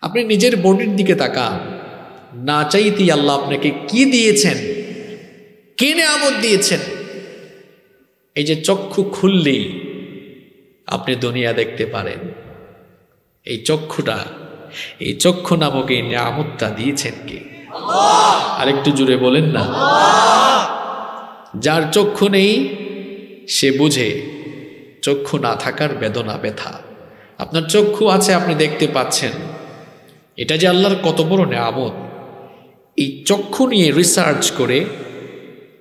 আপনি নিজের বডির দিকে তাকান। না চাইতেই আল্লাহ আপনাকে কি দিয়েছেন? কে নেয়ামত দিয়েছেন? এই যে চক্ষু খুললেই আপনি দুনিয়া দেখতে পারেন। এই চক্ষুটা, এই চক্ষু নামক এই নিয়ামতটা দিয়েছেন কে? আরেকটু জুড়ে বলেন না। যার চক্ষু নেই, সে বুঝে চক্ষু না থাকার বেদনা ব্যথা। আপনার চক্ষু আছে, আপনি দেখতে পাচ্ছেন। এটা যে আল্লাহর কত বড় নিয়ামত। এই চক্ষু নিয়ে রিসার্চ করে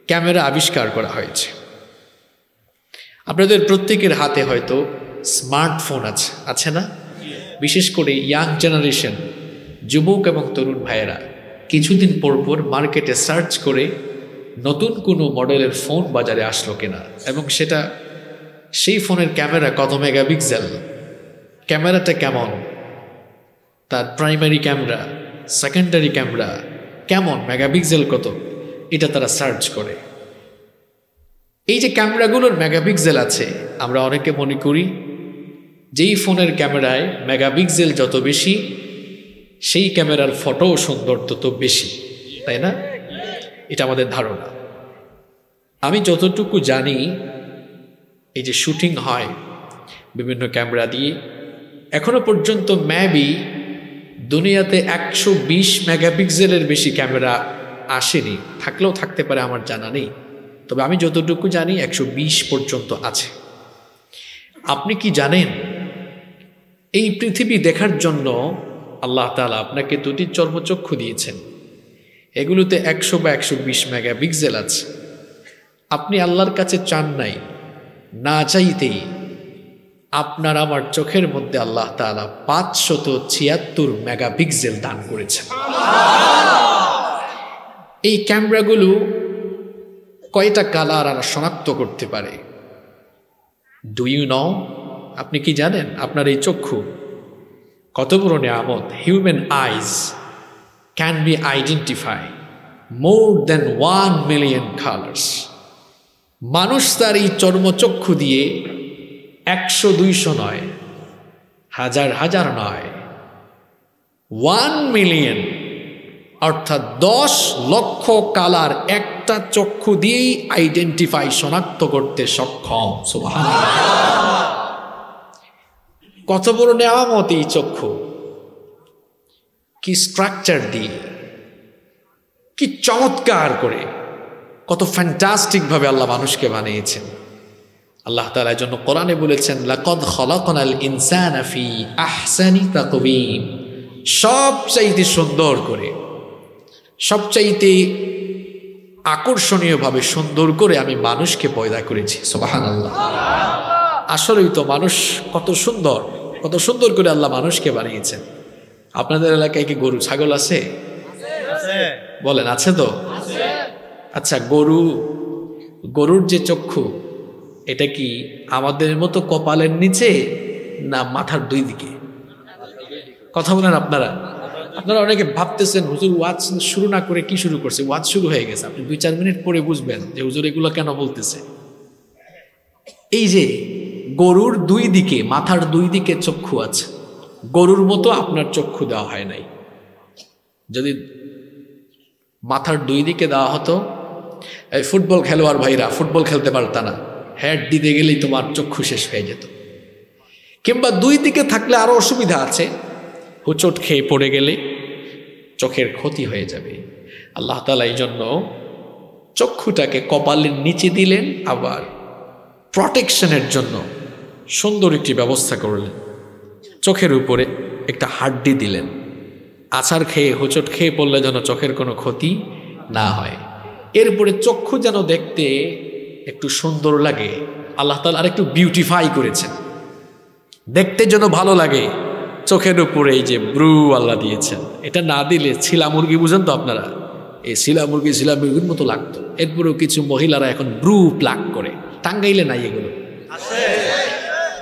ক্যামেরা আবিষ্কার করা হয়েছে। আপনাদের প্রত্যেকের হাতে হয়তো স্মার্টফোন আছে আছে না? বিশেষ করে ইয়াং জেনারেশন যুবক এবং তরুণ ভাইয়েরা, কিছুদিন পর পর মার্কেটে সার্চ করে নতুন কোনো মডেলের ফোন বাজারে আসলো কিনা। এবং সেটা, সেই ফোনের ক্যামেরা কত মেগাপিক্সেল ক্যামেরাটা কেমন? তার প্রাইমারি ক্যামেরা সেকেন্ডারি ক্যামেরা কেমন? মেগাপিক্সেল কত? এটা তারা সার্চ করে। এই যে ক্যামেরাগুলোর মেগাপিক্সেল আছে, আমরা অনেকে মনে করি যেই ফোনের ক্যামেরায় মেগাপিক্সেল যত বেশি, সেই ক্যামেরার ফটো সুন্দর তত বেশি। তাই না? এটা আমাদের ধারণা। আমি যতটুকু জানি, এই যে শুটিং হয় বিভিন্ন ক্যামেরা দিয়ে, এখনও পর্যন্ত ম্যাবি দুনিয়াতে একশো বিশ মেগাপিক্সেলের বেশি ক্যামেরা আসেনি, থাকলেও থাকতে পারে আমার জানা নেই। তবে আমি যতটুকু জানি, একশো বিশ পর্যন্ত আছে। আপনি কি জানেন, এই পৃথিবী দেখার জন্য আল্লাহ তালা আপনাকে দুটি চর্মচক্ষু দিয়েছেন। এগুলোতে একশো বা একশো বিশ মেগাপিক্সেল আছে। আপনি আল্লাহর কাছে চান নাই, না চাইতেই আপনার আমার চোখের মধ্যে আল্লাহ তালা পাঁচশত ছিয়াত্তর মেগাপিক্সেল দান করেছেন। এই ক্যামেরাগুলো কয়টা কালার আর শনাক্ত করতে পারে? ডু ইউ নো আপনি কি জানেন? আপনার এই চক্ষু কত বড় নিয়ামত? Human eyes can be identify more than one million colours মানুষ তার এই চর্মচক্ষু দিয়ে একশো দুইশো নয়, হাজার হাজার নয় ওয়ান মিলিয়ন অর্থাৎ দশ লক্ষ কালার একটা চক্ষু দিয়েই আইডেন্টিফাই শনাক্ত করতে সক্ষম। কত বড় নেওয়ামত এই চক্ষু? কি স্ট্রাকচার দিয়ে? কি চমৎকার করে? কত ফ্যান্টাস্টিক ভাবে আল্লাহ মানুষকে বানিয়েছেন। আল্লাহ তালার জন্য কোরআনে বলেছেন লাকদ খলাকনাল ইনসান ফি আহসানি তাকবীম সবচাইতে সুন্দর করে সবচাইতে আকর্ষণীয়ভাবে সুন্দর করে আমি মানুষকে পয়দা করেছি। সোবাহান আল্লাহ আসলেই তো মানুষ কত সুন্দর কত সুন্দর করে আল্লাহ মানুষকে বানিয়েছেন। আপনাদের এলাকায় কি গরু ছাগল আছে? বলেন আছে তো? আচ্ছা গরু গরুর যে চক্ষু এটা কি আমাদের মতো কপালের নিচে না মাথার দুই দিকে? কথা বলেন আপনারা। আপনারা অনেকে ভাবতেছেন, হুজুর, ওয়াজ শুরু না করে কি শুরু করছে? ওয়াজ শুরু হয়ে গেছে। আপনি দুই, চার মিনিট পরে বুঝবেন যে হুজুর এগুলো কেন বলতেছে। এই যে গরুর দুই দিকে, মাথার দুই দিকে চক্ষু আছে। গরুর মতো আপনার চক্ষু দেওয়া হয় নাই। যদি মাথার দুই দিকে দেওয়া হতো, এই ফুটবল খেলোয়াড় ভাইরা, ফুটবল খেলতে পারত না। হ্যাড দিতে গেলেই তোমার চক্ষু শেষ হয়ে যেত। কিংবা দুই দিকে থাকলে আরও অসুবিধা আছে। হুচট খেয়ে পড়ে গেলে চোখের ক্ষতি হয়ে যাবে। আল্লাহ তালা এই জন্য চক্ষুটাকে কপালের নিচে দিলেন, আবার প্রটেকশনের জন্য সুন্দর একটি ব্যবস্থা করলেন। চোখের উপরে একটা হাড্ডি দিলেন। আচার খেয়ে, হোঁচট খেয়ে পড়লে যেন চোখের কোনো ক্ষতি না হয়। এরপরে চক্ষু যেন দেখতে একটু সুন্দর লাগে। আল্লাহ তালা আর একটু বিউটিফাই করেছেন। দেখতে যেন ভালো লাগে, চোখের উপরে এই যে ব্রু আল্লাহ দিয়েছেন। এটা না দিলে ছিলা মুরগি বুঝেন তো আপনারা? এই শিলা মুরগি, শিলা মুরগির মতো লাগতো। এরপরেও কিছু মহিলারা এখন ব্রু প্লাক করে। টাঙ্গাইলে নাই এগুলো।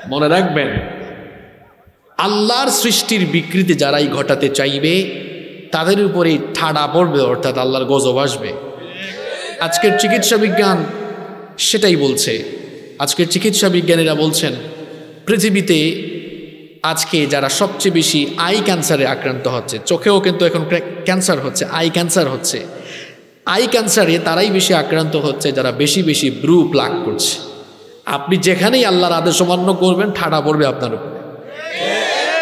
মনে রাখবেন, আল্লাহর সৃষ্টির বিকৃতি যারাই ঘটাতে চাইবে, তাদের উপরে ঠাডা পড়বে, অর্থাৎ আল্লাহর গজব আসবে। আজকের চিকিৎসা বিজ্ঞান সেটাই বলছে। আজকের চিকিৎসা বিজ্ঞানীরা বলছেন, পৃথিবীতে আজকে যারা সবচেয়ে বেশি আই ক্যান্সারে আক্রান্ত হচ্ছে, চোখেও কিন্তু এখন ক্যান্সার হচ্ছে, আই ক্যান্সার হচ্ছে। আই ক্যান্সারে তারাই বেশি আক্রান্ত হচ্ছে, যারা বেশি বেশি ব্রু প্লাক করছে। আপনি যেখানেই আল্লাহর আদেশ অমান্য করবেন, ঠাডা পড়বে আপনার উপরে।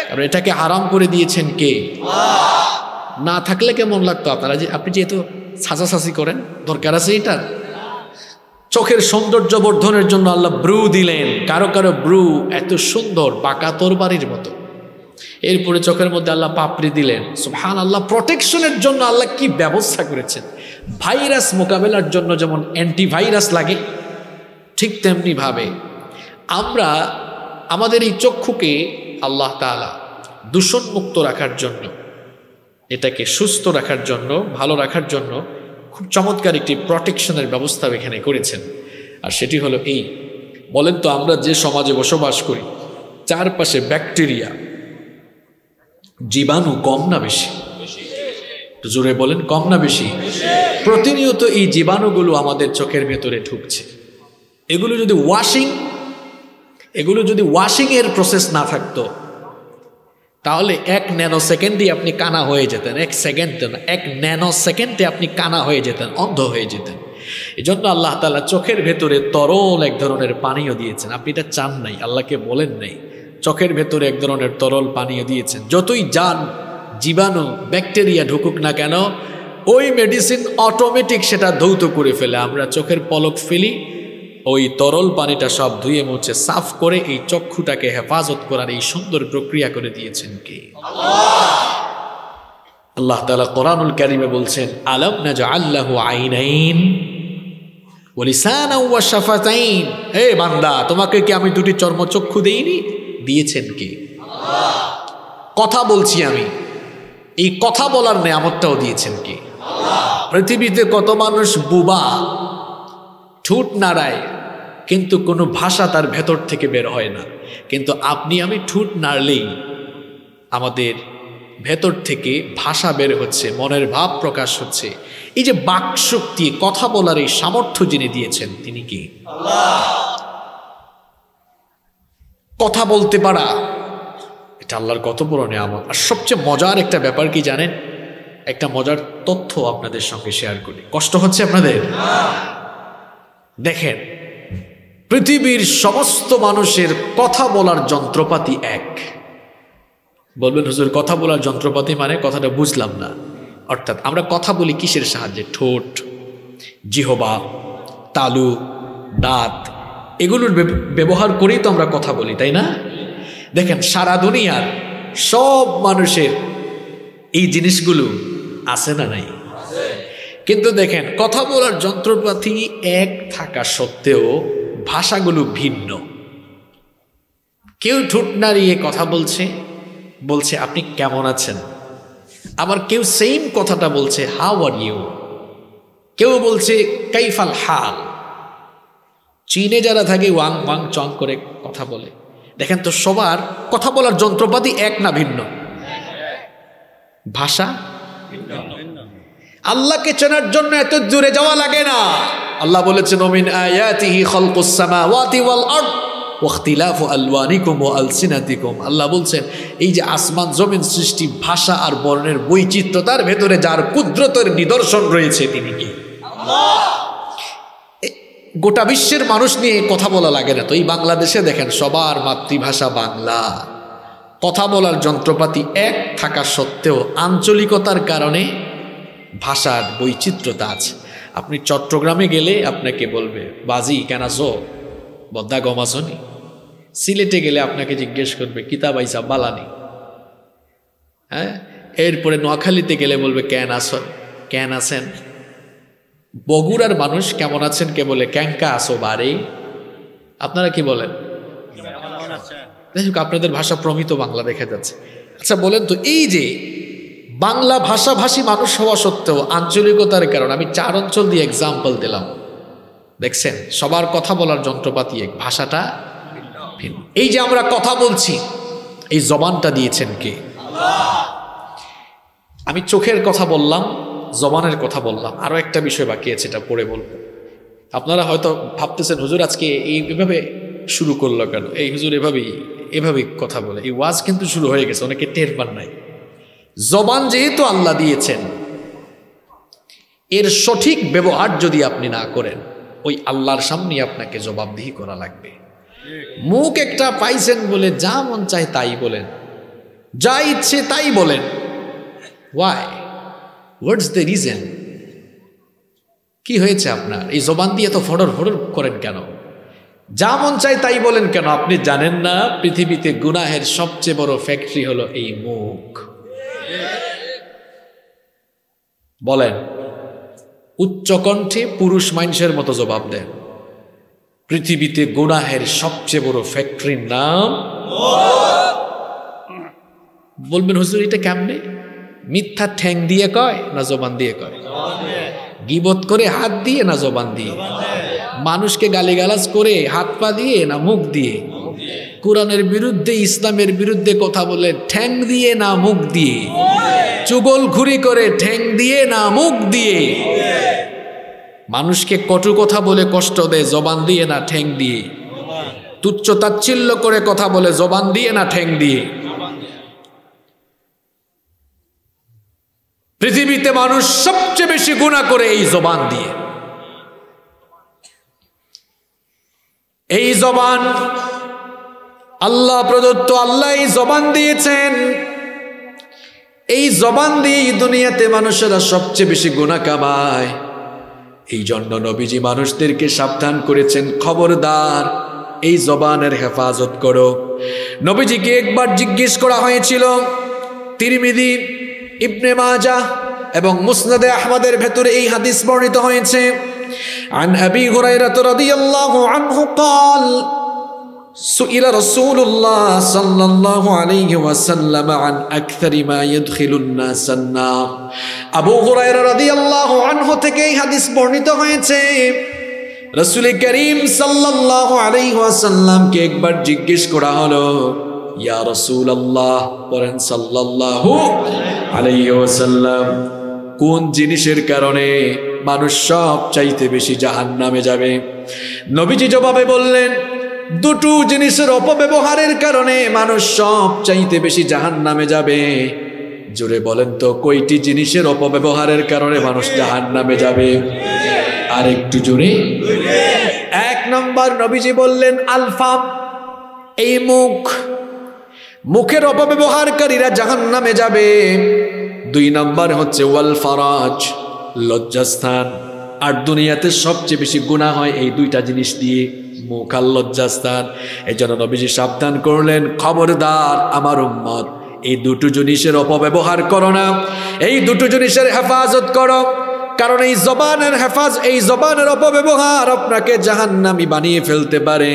কারণ এটাকে আরাম করে দিয়েছেন কে? না থাকলে কেমন লাগতো আপনারা? যে আপনি যেহেতু সাজাসাজি করেন, দরকার আছে এটার? চোখের সৌন্দর্য বর্ধনের জন্য আল্লাহ ব্রু দিলেন। কারও কারও ব্রু এত সুন্দর পাকা তরবারির মতো। এরপরে চোখের মধ্যে আল্লাহ পাপড়ি দিলেন। সুহান আল্লাহ প্রোটেকশনের জন্য আল্লাহ কি ব্যবস্থা করেছেন? ভাইরাস মোকাবেলার জন্য যেমন অ্যান্টিভাইরাস লাগে, ঠিক তেমনি ভাবে আমরা আমাদের এই চক্ষুকে আল্লাহ তালা দূষণমুক্ত রাখার জন্য, এটাকে সুস্থ রাখার জন্য, ভালো রাখার জন্য খুব চমৎকার একটি প্রটেকশনের ব্যবস্থা এখানে করেছেন। আর সেটি হলো এই, বলেন তো আমরা যে সমাজে বসবাস করি, চারপাশে ব্যাকটেরিয়া জীবাণু কম না বেশি? জোরে বলেন, কম না বেশি? প্রতিনিয়ত এই জীবাণুগুলো আমাদের চোখের ভেতরে ঢুকছে। এগুলো যদি ওয়াশিং এগুলো যদি ওয়াশিংয়ের প্রসেস না থাকতো তাহলে এক ন্যানো সেকেন্ডে আপনি কানা হয়ে যেতেন, এক সেকেন্ডে না, এক ন্যানো সেকেন্ডে আপনি কানা হয়ে যেতেন, অন্ধ হয়ে যেতেন। এই জন্য আল্লাহ তালা চোখের ভেতরে তরল এক ধরনের পানীয় দিয়েছেন। আপনি এটা চান নাই, আল্লাহকে বলেন নাই। চোখের ভেতরে এক ধরনের তরল পানীয় দিয়েছেন। যতই যান জীবাণু, ব্যাকটেরিয়া ঢুকুক না কেন, ওই মেডিসিন অটোমেটিক সেটা ধৌত করে ফেলে। আমরা চোখের পলক ফেলি ওই তরল পানিটা সব ধুয়ে মুছে, সাফ করে এই চক্ষুটাকে হেফাজত করার এই সুন্দর প্রক্রিয়া করে দিয়েছেন কে? আল্লাহ তালা কোরআনুল কারিমে বলছেন, আলম না আল্লাহ আইনাইন হে বান্দা, তোমাকে কি আমি দুটি চর্মচক্ষু দেইনি? দিয়েছেন কে? কথা বলছি আমি। এই কথা বলার নেয়ামতটাও দিয়েছেন কে? পৃথিবীতে কত মানুষ বুবা ঠুট নাড়ায় কিন্তু কোনো ভাষা তার ভেতর থেকে বের হয় না। কিন্তু আপনি আমি ঠুট নাড়লেই আমাদের ভেতর থেকে ভাষা বের হচ্ছে, মনের ভাব প্রকাশ হচ্ছে। এই যে বাকশক্তি, কথা বলার এই সামর্থ্য যিনি দিয়েছেন, তিনি কি? কথা বলতে পারা, এটা আল্লাহর কত বড় নিয়ামত আর সবচেয়ে মজার একটা ব্যাপার কি জানেন? একটা মজার তথ্য আপনাদের সঙ্গে শেয়ার করি। কষ্ট হচ্ছে আপনাদের? দেখেন, পৃথিবীর সমস্ত মানুষের কথা বলার যন্ত্রপাতি এক। বলবেন, হুজুর, কথা বলার যন্ত্রপাতি মানে কথাটা বুঝলাম না। অর্থাৎ আমরা কথা বলি কিসের সাহায্যে? ঠোঁট, জিহবা, তালু, দাঁত, এগুলোর ব্যবহার করেই তো আমরা কথা বলি, তাই না? দেখেন, সারা দুনিয়ার সব মানুষের এই জিনিসগুলো আছে না নাই? কিন্তু দেখেন, কথা বলার যন্ত্রপাতি এক থাকা সত্ত্বেও ভাষাগুলো ভিন্ন। কেউ ঠোঁট নাড়িয়ে কথা বলছে বলছে, আপনি কেমন আছেন? আবার কেউ সেম কথাটা বলছে হাউ আর ইউ কেউ বলছে, কাইফাল হাল? চীনে যারা থাকে, ওয়াং ওয়াং চং করে কথা বলে। দেখেন তো, সবার কথা বলার যন্ত্রপাতি এক না ভিন্ন। ভাষা আল্লাহকে চেনার জন্য এত দূরে যাওয়া লাগে না। আল্লাহ বলেছেন, ওমিন আয়াতিহি খালকুস সামাওয়াতি ওয়াল আরদ ওয়াখতিলাফু আলওয়ানিকুম ওয়া আলসিনাতিকুম। আল্লাহ বলছেন, এই যে আসমান জমিন সৃষ্টি, ভাষা আর বর্ণের বৈচিত্র্যতার ভেতরে যার কুদ্রতের নিদর্শন রয়েছে তিনি কি? গোটা বিশ্বের মানুষ নিয়ে কথা বলা লাগে না তো। এই বাংলাদেশে দেখেন, সবার মাতৃভাষা বাংলা। কথা বলার যন্ত্রপাতি এক থাকা সত্ত্বেও আঞ্চলিকতার কারণে ভাষার বৈচিত্র্যতা আছে। আপনি চট্টগ্রামে গেলে আপনাকে বলবে, বাজি, কেন আসো? বদ্দা গমাসনি সিলেটে গেলে আপনাকে জিজ্ঞেস করবে কিতাব আইসা বালানি হ্যাঁ? এরপরে নোয়াখালীতে গেলে বলবে ক্যান আসন ক্যান আসেন? বগুড়ার মানুষ কেমন আছেন কে বলে ক্যাঙ্কা আসো বারে। আপনারা কি বলেন? আপনাদের ভাষা প্রমিত বাংলা দেখা যাচ্ছে। আচ্ছা বলেন তো, এই যে বাংলা ভাষাভাষী মানুষ হওয়া সত্ত্বেও আঞ্চলিকতার কারণে আমি চার অঞ্চল দিয়ে এক্সাম্পল দিলাম। দেখছেন, সবার কথা বলার যন্ত্রপাতি এক, ভাষাটা এই যে আমরা কথা বলছি, এই জবানটা দিয়েছেন কে? আমি চোখের কথা বললাম, জবানের কথা বললাম। আরও একটা বিষয় বাকি আছে, এটা পড়ে বলব। আপনারা হয়তো ভাবতেছেন, হুজুর আজকে এইভাবে শুরু করল কেন? এই হুজুর এভাবেই এভাবেই কথা বলে। এই ওয়াজ কিন্তু শুরু হয়ে গেছে, অনেকে টের পান নাই। জবান যেহেতু আল্লাহ দিয়েছেন, এর সঠিক ব্যবহার যদি আপনি না করেন, ওই আল্লাহর সামনে আপনাকে জবাবদিহি করা লাগবে। মুখ একটা পাইছেন বলে যা মন চায় তাই বলেন, যা ইচ্ছে তাই বলেন। ওয়াই হোয়াটস দ্য রিজন কি হয়েছে আপনার? এই জবান দিয়ে তো ফডর ফডর করেন কেন? যা মন চাই তাই বলেন কেন? আপনি জানেন না, পৃথিবীতে গুনাহের সবচেয়ে বড় ফ্যাক্টরি হলো এই মুখ। বলেন, উচ্চকণ্ঠে পুরুষ মানুষের মতো জবাব দেন। পৃথিবীতে গুনাহের সবচেয়ে বড় ফ্যাক্টরির নাম বলবেন, হুজুর, এটা কেমনে? মিথ্যা ঠ্যাং দিয়ে কয় না জবান দিয়ে কয়? গিবত করে হাত দিয়ে না জবান দিয়ে? মানুষকে গালিগালাজ করে হাত পা দিয়ে না মুখ দিয়ে? কোরআনের বিরুদ্ধে, ইসলামের বিরুদ্ধে কথা বলে ঠ্যাং দিয়ে না মুখ দিয়ে। চুগল ঘুরি করে ঠ্যাং দিয়ে না মুখ দিয়ে। মানুষকে কটু কথা বলে কষ্ট দেয়, জবান দিয়ে না ঠ্যাং দিয়ে। তুচ্ছ তাচ্ছিল্য করে কথা বলে, জবান দিয়ে না ঠ্যাং দিয়ে। পৃথিবীতে মানুষ সবচেয়ে বেশি গুণা করে এই জবান দিয়ে। এই জবান আল্লাহ প্রদত্ত আল্লাহ এই জবান দিয়েছেন এই জবান দিয়ে দুনিয়াতে মানুষেরা সবচেয়ে বেশি গুণা কামায় এই জন্য নবীজি মানুষদেরকে সাবধান করেছেন খবরদার এই জবানের হেফাজত করো নবীজিকে একবার জিজ্ঞেস করা হয়েছিল তিরমিদি ইবনে মাজা এবং মুসনাদে আহমদের ভেতরে এই হাদিস বর্ণিত হয়েছে عن أبي هريرة رضي الله عنه قال سئل رسول الله صلى الله عليه وسلم عن أكثر ما يدخل الناس النار আবু হুরায়রা রাদিয়াল্লাহু আনহু থেকে এই হাদিস বর্ণিত হয়েছে রসুল করিম সাল্লাল্লাহু আলাইহি ওয়াসাল্লামকে একবার জিজ্ঞেস করা হলো ইয়া রসুল আল্লাহ বলেন সাল্লাল্লাহু আলাইহি ওয়াসাল্লাম কোন জিনিসের কারণে মানুষ সব চাইতে বেশি জাহান নামে যাবে নবীজি জবাবে বললেন দুটো জিনিসের অপব্যবহারের কারণে মানুষ সব চাইতে বেশি জাহান নামে যাবে। জোরে বলেন তো, কয়টি জিনিসের অপব্যবহারের কারণে মানুষ জাহান নামে যাবে? আর একটু জোরে। এক নম্বর নবীজি বললেন, আলফাম, এই মুখ। মুখের অপব্যবহারকারীরা জাহান নামে যাবে। দুই নম্বর হচ্ছে, ওয়াল ফরাজ, লজ্জাস্থান। আর দুনিয়াতে সবচেয়ে বেশি গুণা হয় এই দুইটা জিনিস দিয়ে। মুখ আর এই জন্য নবীজি সাবধান করলেন, খবরদার আমার উম্মত, এই দুটো জিনিসের অপব্যবহার করো না, এই দুটো জিনিসের হেফাজত করো, কারণ এই জবানের হেফাজ, এই জবানের অপব্যবহার আপনাকে জাহান্নামি বানিয়ে ফেলতে পারে।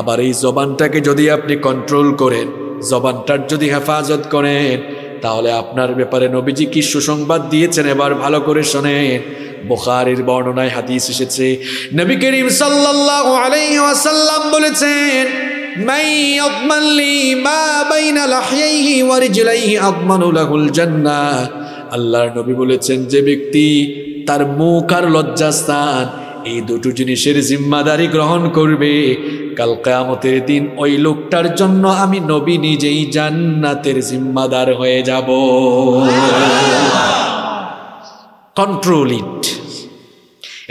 আবার এই জবানটাকে যদি আপনি কন্ট্রোল করেন, জবানটার যদি হেফাজত করেন, তাহলে আপনার ব্যাপারে নবীজি কি সুসংবাদ দিয়েছেন এবার ভালো করে শোনেন। বোখারির বর্ণনায় হাদিস এসেছে, নবী করিম সাল্লাল্লাহু আলাইহি ওয়াসাল্লাম বলেছেন মা বাইনা লাহইহি ওয়া রিজলাইহি আদমানু লাহুল জান্নাহ। আল্লাহর নবী বলেছেন, যে ব্যক্তি তার মুখ আর লজ্জাস্থান এই দুটো জিনিসের জিম্মাদারি গ্রহণ করবে। কাল কেয়ামতের দিন ওই লোকটার জন্য আমি নবী নিজেই জান্নাতের জিম্মাদার হয়ে যাব। কন্ট্রোল ইট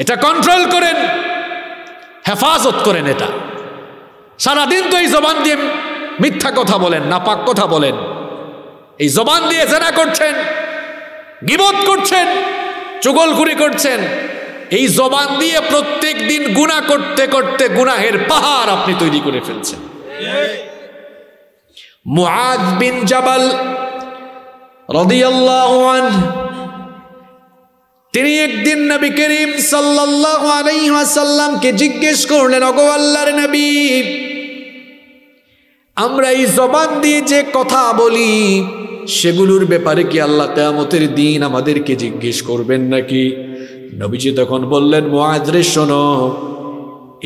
এটা কন্ট্রোল করেন, হেফাজত করেন এটা। সারাদিন তো এই জবান দিয়ে মিথ্যা কথা বলেন, নাপাক কথা বলেন। এই জবান দিয়ে জেনা করছেন, গিবত করছেন, চুগলখুরি করছেন। এই জবান দিয়ে প্রত্যেক দিন গুণা করতে করতে গুনাহের পাহাড় আপনি তৈরি করে ফেলছেন। মুআদ বিন জাবাল রাদিয়াল্লাহু আনহু তিনি একদিন নবী করিম ওয়াসাল্লামকে জিজ্ঞেস করলেন, ওগো আল্লাহর নবী, আমরা এই জবান দিয়ে যে কথা বলি, সেগুলোর ব্যাপারে কি আল্লাহ কেয়ামতের দিন আমাদেরকে জিজ্ঞেস করবেন নাকি? নবীজি তখন বললেন মোয়াজরে শোনো,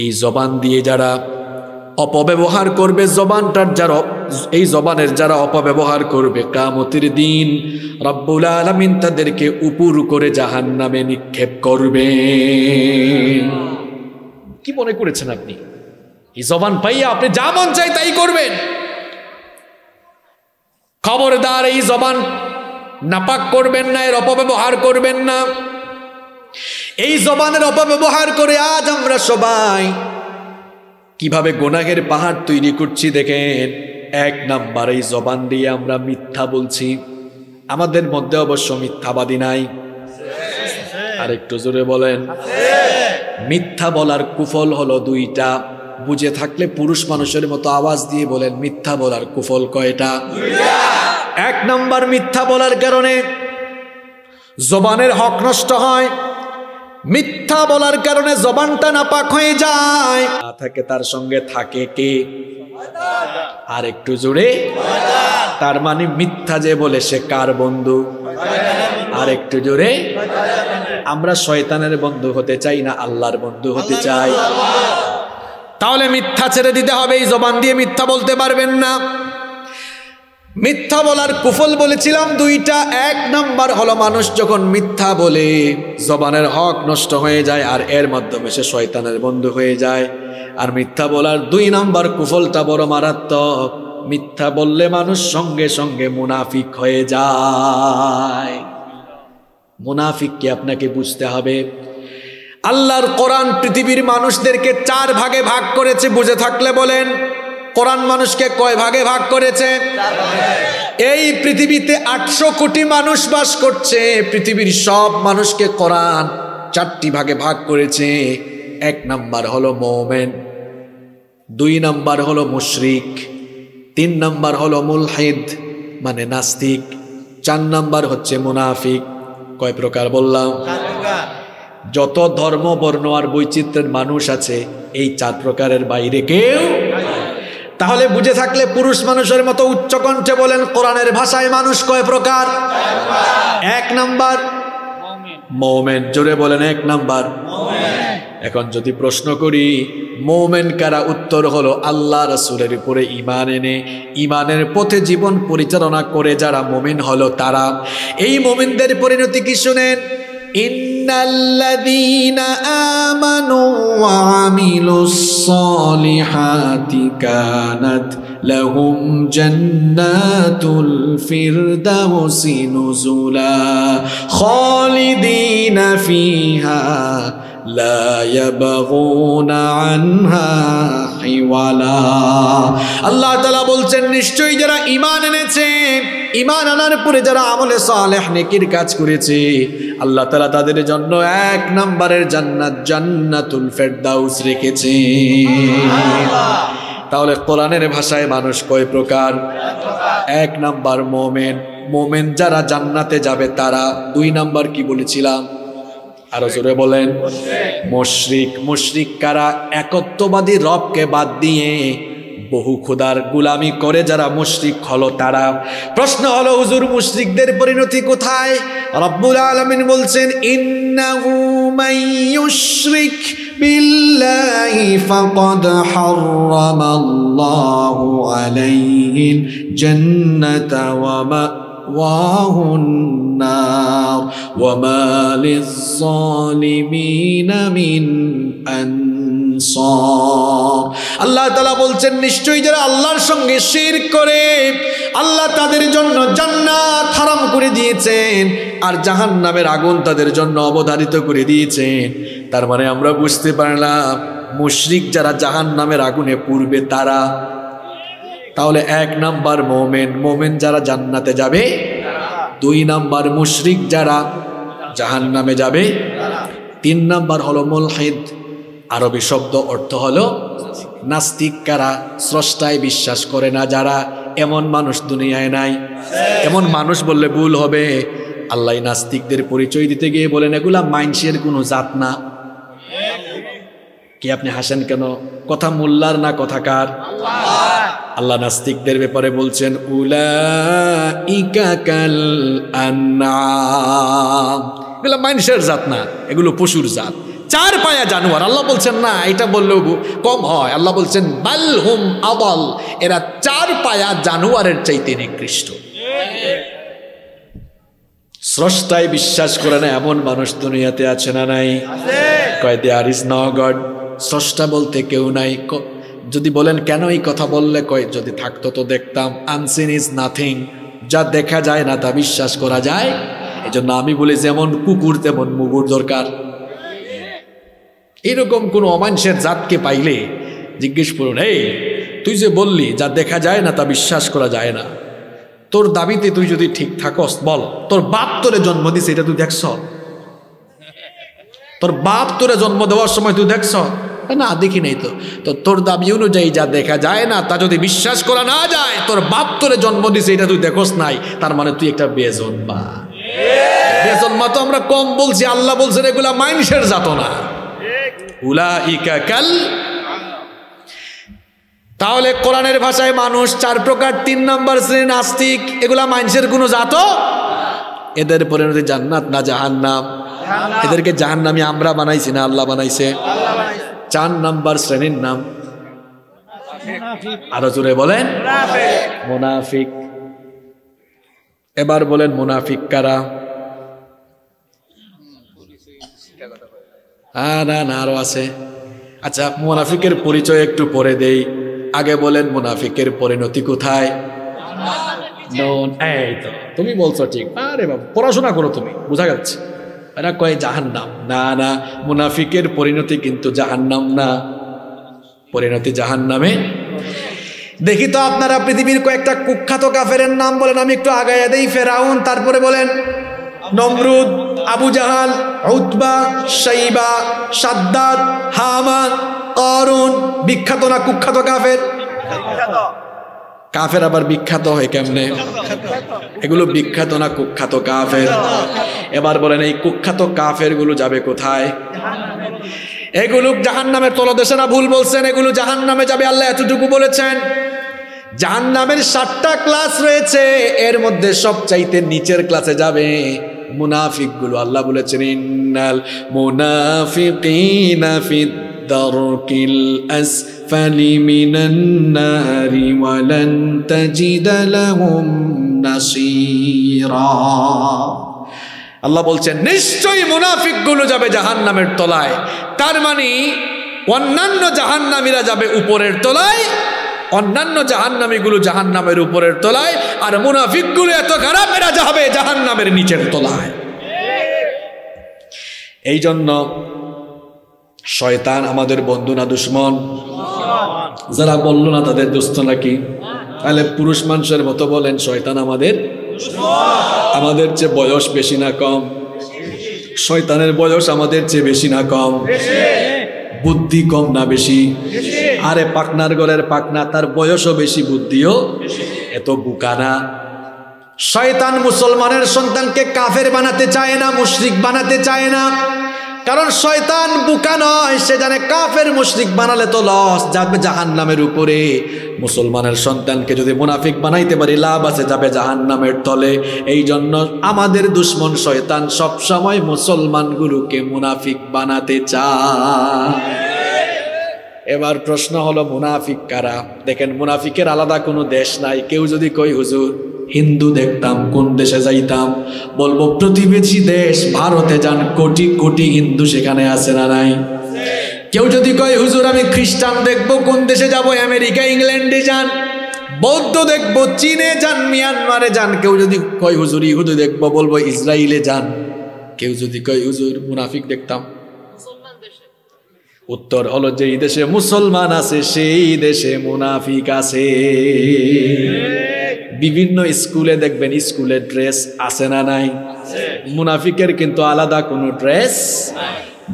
এই জবান দিয়ে যারা অপব্যবহার করবে জবানটার যারা এই জবানের যারা অপব্যবহার করবে কামতের দিন রব্বুল আলমিন তাদেরকে উপর করে জাহান নামে নিক্ষেপ করবে। কি মনে করেছেন আপনি? এই জবান পাইয়া আপনি যা মন চাই তাই করবেন। খবরদার এই জবান নাপাক করবেন না, এর অপব্যবহার করবেন না। এই জবানের অপব্যবহার করে আজ আমরা সবাই কীভাবে গোনাগের পাহাড় তৈরি করছি দেখেন? এক নাম্বার, এই জবান দিয়ে আমরা মিথ্যা বলছি। আমাদের মধ্যে অবশ্য মিথ্যাবাদী নাই। আর একটু জোরে বলেন। মিথ্যা বলার কুফল হলো দুইটা। বুঝে থাকলে পুরুষ মানুষের মতো আওয়াজ দিয়ে বলেন, মিথ্যা বলার কুফল কয়টা? এক নাম্বার, মিথ্যা বলার কারণে জবানের হক নষ্ট হয়। মিথ্যা বলার কারণে জবানটা নাপাক হয়ে যায়। না থাকে তার সঙ্গে থাকে কে? আর একটু জুড়ে তার মানে মিথ্যা যে বলে সে কার বন্ধু? আর একটু জোরে। আমরা শয়তানের বন্ধু হতে চাই না আল্লাহর বন্ধু হতে চাই। তাহলে মিথ্যা ছেড়ে দিতে হবে, এই জবান দিয়ে মিথ্যা বলতে পারবেন না। মিথ্যা বলার কুফল বলেছিলাম, দুইটা, এক নাম্বার হলো মানুষ যখন মিথ্যা বলে, জবানের হক নষ্ট হয়ে যায় আর এর মাধ্যমে সে শয়তানের বন্ধু হয়ে যায়। আর মিথ্যা বলার দুই নাম্বার কুফলটা বড় মারাত্মক, মিথ্যা বললে মানুষ সঙ্গে সঙ্গে মুনাফিক হয়ে যায়। মুনাফিককে আপনাকে বুঝতে হবে? আল্লাহর কোরআন পৃথিবীর মানুষদেরকে চার ভাগে ভাগ করেছে, বুঝে থাকলে বলেন। কোরআন মানুষকে কয় ভাগে ভাগ করেছে? এই পৃথিবীতে আটশো কোটি মানুষ বাস করছে পৃথিবীর সব মানুষকে কোরআন চারটি ভাগে ভাগ করেছে। এক নাম্বার হলো মোমেন দুই নাম্বার হলো মুশরিক তিন নাম্বার হলো মুলহিদ মানে নাস্তিক চার নাম্বার হচ্ছে মুনাফিক। কয় প্রকার বললাম? যত ধর্ম বর্ণ আর বৈচিত্র্যের মানুষ আছে এই চার প্রকারের বাইরে কেউ তাহলে বুঝে থাকলে পুরুষ মানুষের মতো উচ্চ কণ্ঠে বলেন, কোরআনের ভাষায় মানুষ কয় প্রকার? এক নাম্বার। মৌমেন, জোরে বলেন, এক নাম্বার। এখন যদি প্রশ্ন করি, মৌমেন কারা? উত্তর হলো আল্লাহ রসুলের উপরে ইমান এনে ইমানের পথে জীবন পরিচালনা করে যারা মোমিন হলো তারা। এই মোমিনদের পরিণতি কি শুনেন? إن الذين آمنوا وعملوا الصالحات كانت لهم جنات الفردوس نزلا خالدين فيها لا يبغون عنها حولا আল্লাহ তালা বলছেন নিশ্চয়ই যারা ইমান এনেছে ইমান আনার পরে যারা আমলে সালেহ নেকির কাজ করেছে আল্লাহ তালা তাদের জন্য এক নম্বরের জান্নাত জান্নাতুল ফেরদাউস রেখেছে। তাহলে কোরআনের ভাষায় মানুষ কয় প্রকার? এক নাম্বার মোমেন। মোমেন যারা জান্নাতে যাবে তারা দুই নাম্বার কি বলেছিলাম? আরও জোরে বলেন। মুশরিক। মুশরিক কারা? একত্ববাদী রবকে বাদ দিয়ে বহু খুদার গুলামি করে যারা মুশরিক হলো তারা প্রশ্ন হলো হুজুর মুশরিকদের পরিণতি কোথায় রব্বুল আলামিন বলছেন ইন্নাহু মান ইউশরিক বিল্লাহি ফাকাদ হারামাল্লাহু আলাইহিল জান্নাতা ওয়া মা مأواه النار وما للظالمين من أنصار আল্লাহ তালা বলছেন, নিশ্চয়ই যারা আল্লাহর সঙ্গে শির করে, আল্লাহ তাদের জন্য জান্নাত হারাম করে দিয়েছেন আর জাহান নামের আগুন তাদের জন্য অবধারিত করে দিয়েছেন। তার মানে আমরা বুঝতে পারলাম, মুশরিক যারা জাহান নামের আগুনে পূর্বে তারা। তাহলে এক নাম্বার মোমেন মোমেন যারা জান্নাতে যাবে, দুই নাম্বার মুশরিক যারা জাহান নামে যাবে, তিন নাম্বার হলো মুলহিদ। আরবি শব্দ অর্থ হলো নাস্তিক কারা স্রষ্টায় বিশ্বাস করে না যারা, এমন মানুষ দুনিয়ায় নাই। এমন মানুষ বললে ভুল হবে। আল্লাহ নাস্তিকদের পরিচয় দিতে গিয়ে বলেন, এগুলা মাইনসের কোনো জাত না। কি আপনি হাসেন কেন? কথা মোল্লার না কথাকার আল্লাহ নাস্তিকদের ব্যাপারে বলছেন উলা ইকাকাল এগুলো মানুষের জাত না, এগুলো পশুর জাত। চার পায়া জানোয়ার। আল্লাহ বলছেন, না, এটা বললেও কম হয়। আল্লাহ বলছেন, বাল হুম আবল এরা চার পায়া জানোয়ারের চাইতে নিকৃষ্ট। স্রষ্টায় বিশ্বাস করে না, এমন মানুষ দুনিয়াতে আছে না নাই। কয় দে আর ইজ ন গড স্রষ্টা বলতে কেউ নাই। যদি বলেন, কেন এই কথা বললে? কয়, যদি থাকতো তো দেখতাম। আনসিন ইজ নাথিং যা দেখা যায় না, তা বিশ্বাস করা যায়। এজন্য আমি বলি, যেমন কুকুর, তেমন মুগুর দরকার। এরকম কোন অমানুষের জাতকে পাইলে জিজ্ঞেস করুন এই তুই যে বললি যা দেখা যায় না তা বিশ্বাস করা যায় না। তোর দাবিতে তুই যদি ঠিক থাকস বল তোর বাপ তোরে জন্ম দিছে এটা তুই দেখছ? তোর বাপ তোরে জন্ম দেওয়ার সময় তুই দেখছ? না দেখি নাই তো। তো তোর দাবি অনুযায়ী যা দেখা যায় না তা যদি বিশ্বাস করা না যায় তোর বাপ তোরে জন্ম দিছে এটা তুই দেখোস নাই। তার মানে তুই একটা বেজন্মা। বেজন্মা তো আমরা কম বলছি আল্লাহ বলছেন এগুলা মাইনসের জাত কাল তাহলে কোরআনের ভাষায় মানুষ চার প্রকার তিন নম্বর শ্রেণি নাস্তিক এগুলা মানুষের কোনো জাত এদের পরিণতি জান্নাত না জাহান্নাম? এদেরকে জাহান্নামি আমরা বানাইছি না আল্লাহ বানাইছে? চার নাম্বার শ্রেণির নাম। আরও জোরে বলেন। মোনাফিক। এবার বলেন মোনাফিক কারা? না না আরও আছে। আচ্ছা মুনাফিকের পরিচয় একটু পরে দেই। আগে বলেন মুনাফিকের পরিণতি কোথায়? এই তো তুমি বলছো ঠিক। আরে বাবা পড়াশোনা করো তুমি বোঝা যাচ্ছে। এরা কয় জাহান্নাম। না না মুনাফিকের পরিণতি কিন্তু জাহান্নাম না। পরিণতি জাহান্নামে? দেখি তো আপনারা পৃথিবীর কয়েকটা কুখ্যাত কাফের নাম বলেন আমি একটু আগাইয়া দেই। ফেরাউন তারপরে বলেন নমরুদ, আবু জাহাল, উতবা সাইবা সাদ্দাদ হামান করুন, বিখ্যাত না কুখ্যাত কাফের? কাফের আবার বিখ্যাত হয় কেমনে? এগুলো বিখ্যাত না কুখ্যাত কাফের? এবার বলেন, এই কুখ্যাত কাফেরগুলো যাবে কোথায়? এগুলো জাহান নামের তলদেশে না ভুল বলছেন, এগুলো জাহান নামে যাবে আল্লাহ এতটুকু বলেছেন। জাহান নামের সাতটা ক্লাস রয়েছে, এর মধ্যে সব চাইতে নিচের ক্লাসে যাবে। মুনাফিকগুলো আল্লাহ বলেছেন, ইন্নাল মুনাফিকিনা ফিদ দারকিল আসফালি মিনান নারি ওয়ালান তাজিদ লাহুম নাসীরা। আল্লাহ বলছেন, নিশ্চয়ই মুনাফিকগুলো যাবে জাহান নামের তলায়। তার মানে অন্যান্য জাহান্নামীরা যাবে উপরের তলায় অন্যান্য জাহান্নামীগুলো জাহান নামের উপরের তলায়, আর মুনাফিকগুলো এত খারাপ, এরা যাবে জাহান নামের নিচের তলায়। এই জন্য শয়তান আমাদের বন্ধু না দুশ্মন? যারা বলল না তাদের দুস্থ নাকি? তাহলে পুরুষ মানুষের মতো বলেন, শয়তান আমাদের? আমাদের চেয়ে বয়স বেশি না কম? শয়তানের বয়স আমাদের চেয়ে বেশি না কম? বুদ্ধি কম না বেশি? আরে পাকনার গলের পাকনা, তার বয়সও বেশি, বুদ্ধিও এত বুকানা শয়তান মুসলমানের সন্তানকে কাফের বানাতে চায় না, মুশরিক বানাতে চায় না। কারণ শয়তান বুকা নয়, সে জানে কাফের, মুশরিক বানালে তো লস যাবে জাহান নামের উপরে। মুসলমানের সন্তানকে যদি মুনাফিক বানাইতে পারি, লাভ আছে, যাবে জাহান নামের তলে। এই জন্য আমাদের দুশ্মন শয়তান সব সময় মুসলমানগুলোকে মুনাফিক বানাতে চায়। এবার প্রশ্ন হলো, মুনাফিক কারা? দেখেন, মুনাফিকের আলাদা কোনো দেশ নাই। কেউ যদি কই হুজুর, হিন্দু দেখতাম, কোন দেশে যাইতাম? বলব, প্রতিবেশী দেশ, ভারতে যান, কোটি কোটি হিন্দু সেখানে আছে না নাই? কেউ যদি কয়, হুজুর, আমি খ্রিস্টান দেখব, কোন দেশে যাব? আমেরিকা, ইংল্যান্ডে যান, বৌদ্ধ দেখব, চীনে যান, মিয়ানমারে যান। কেউ যদি কয়, হুজুর, ইহুদি দেখব, বলব ইসরায়েলে যান। কেউ যদি কয়, হুজুর, মুনাফিক দেখতাম। উত্তর হলো যেই দেশে মুসলমান আছে, সেই দেশে মুনাফিক আছে। বিভিন্ন স্কুলে দেখবেন স্কুলের ড্রেস আছে না নাই? মুনাফিকের কিন্তু আলাদা কোনো ড্রেস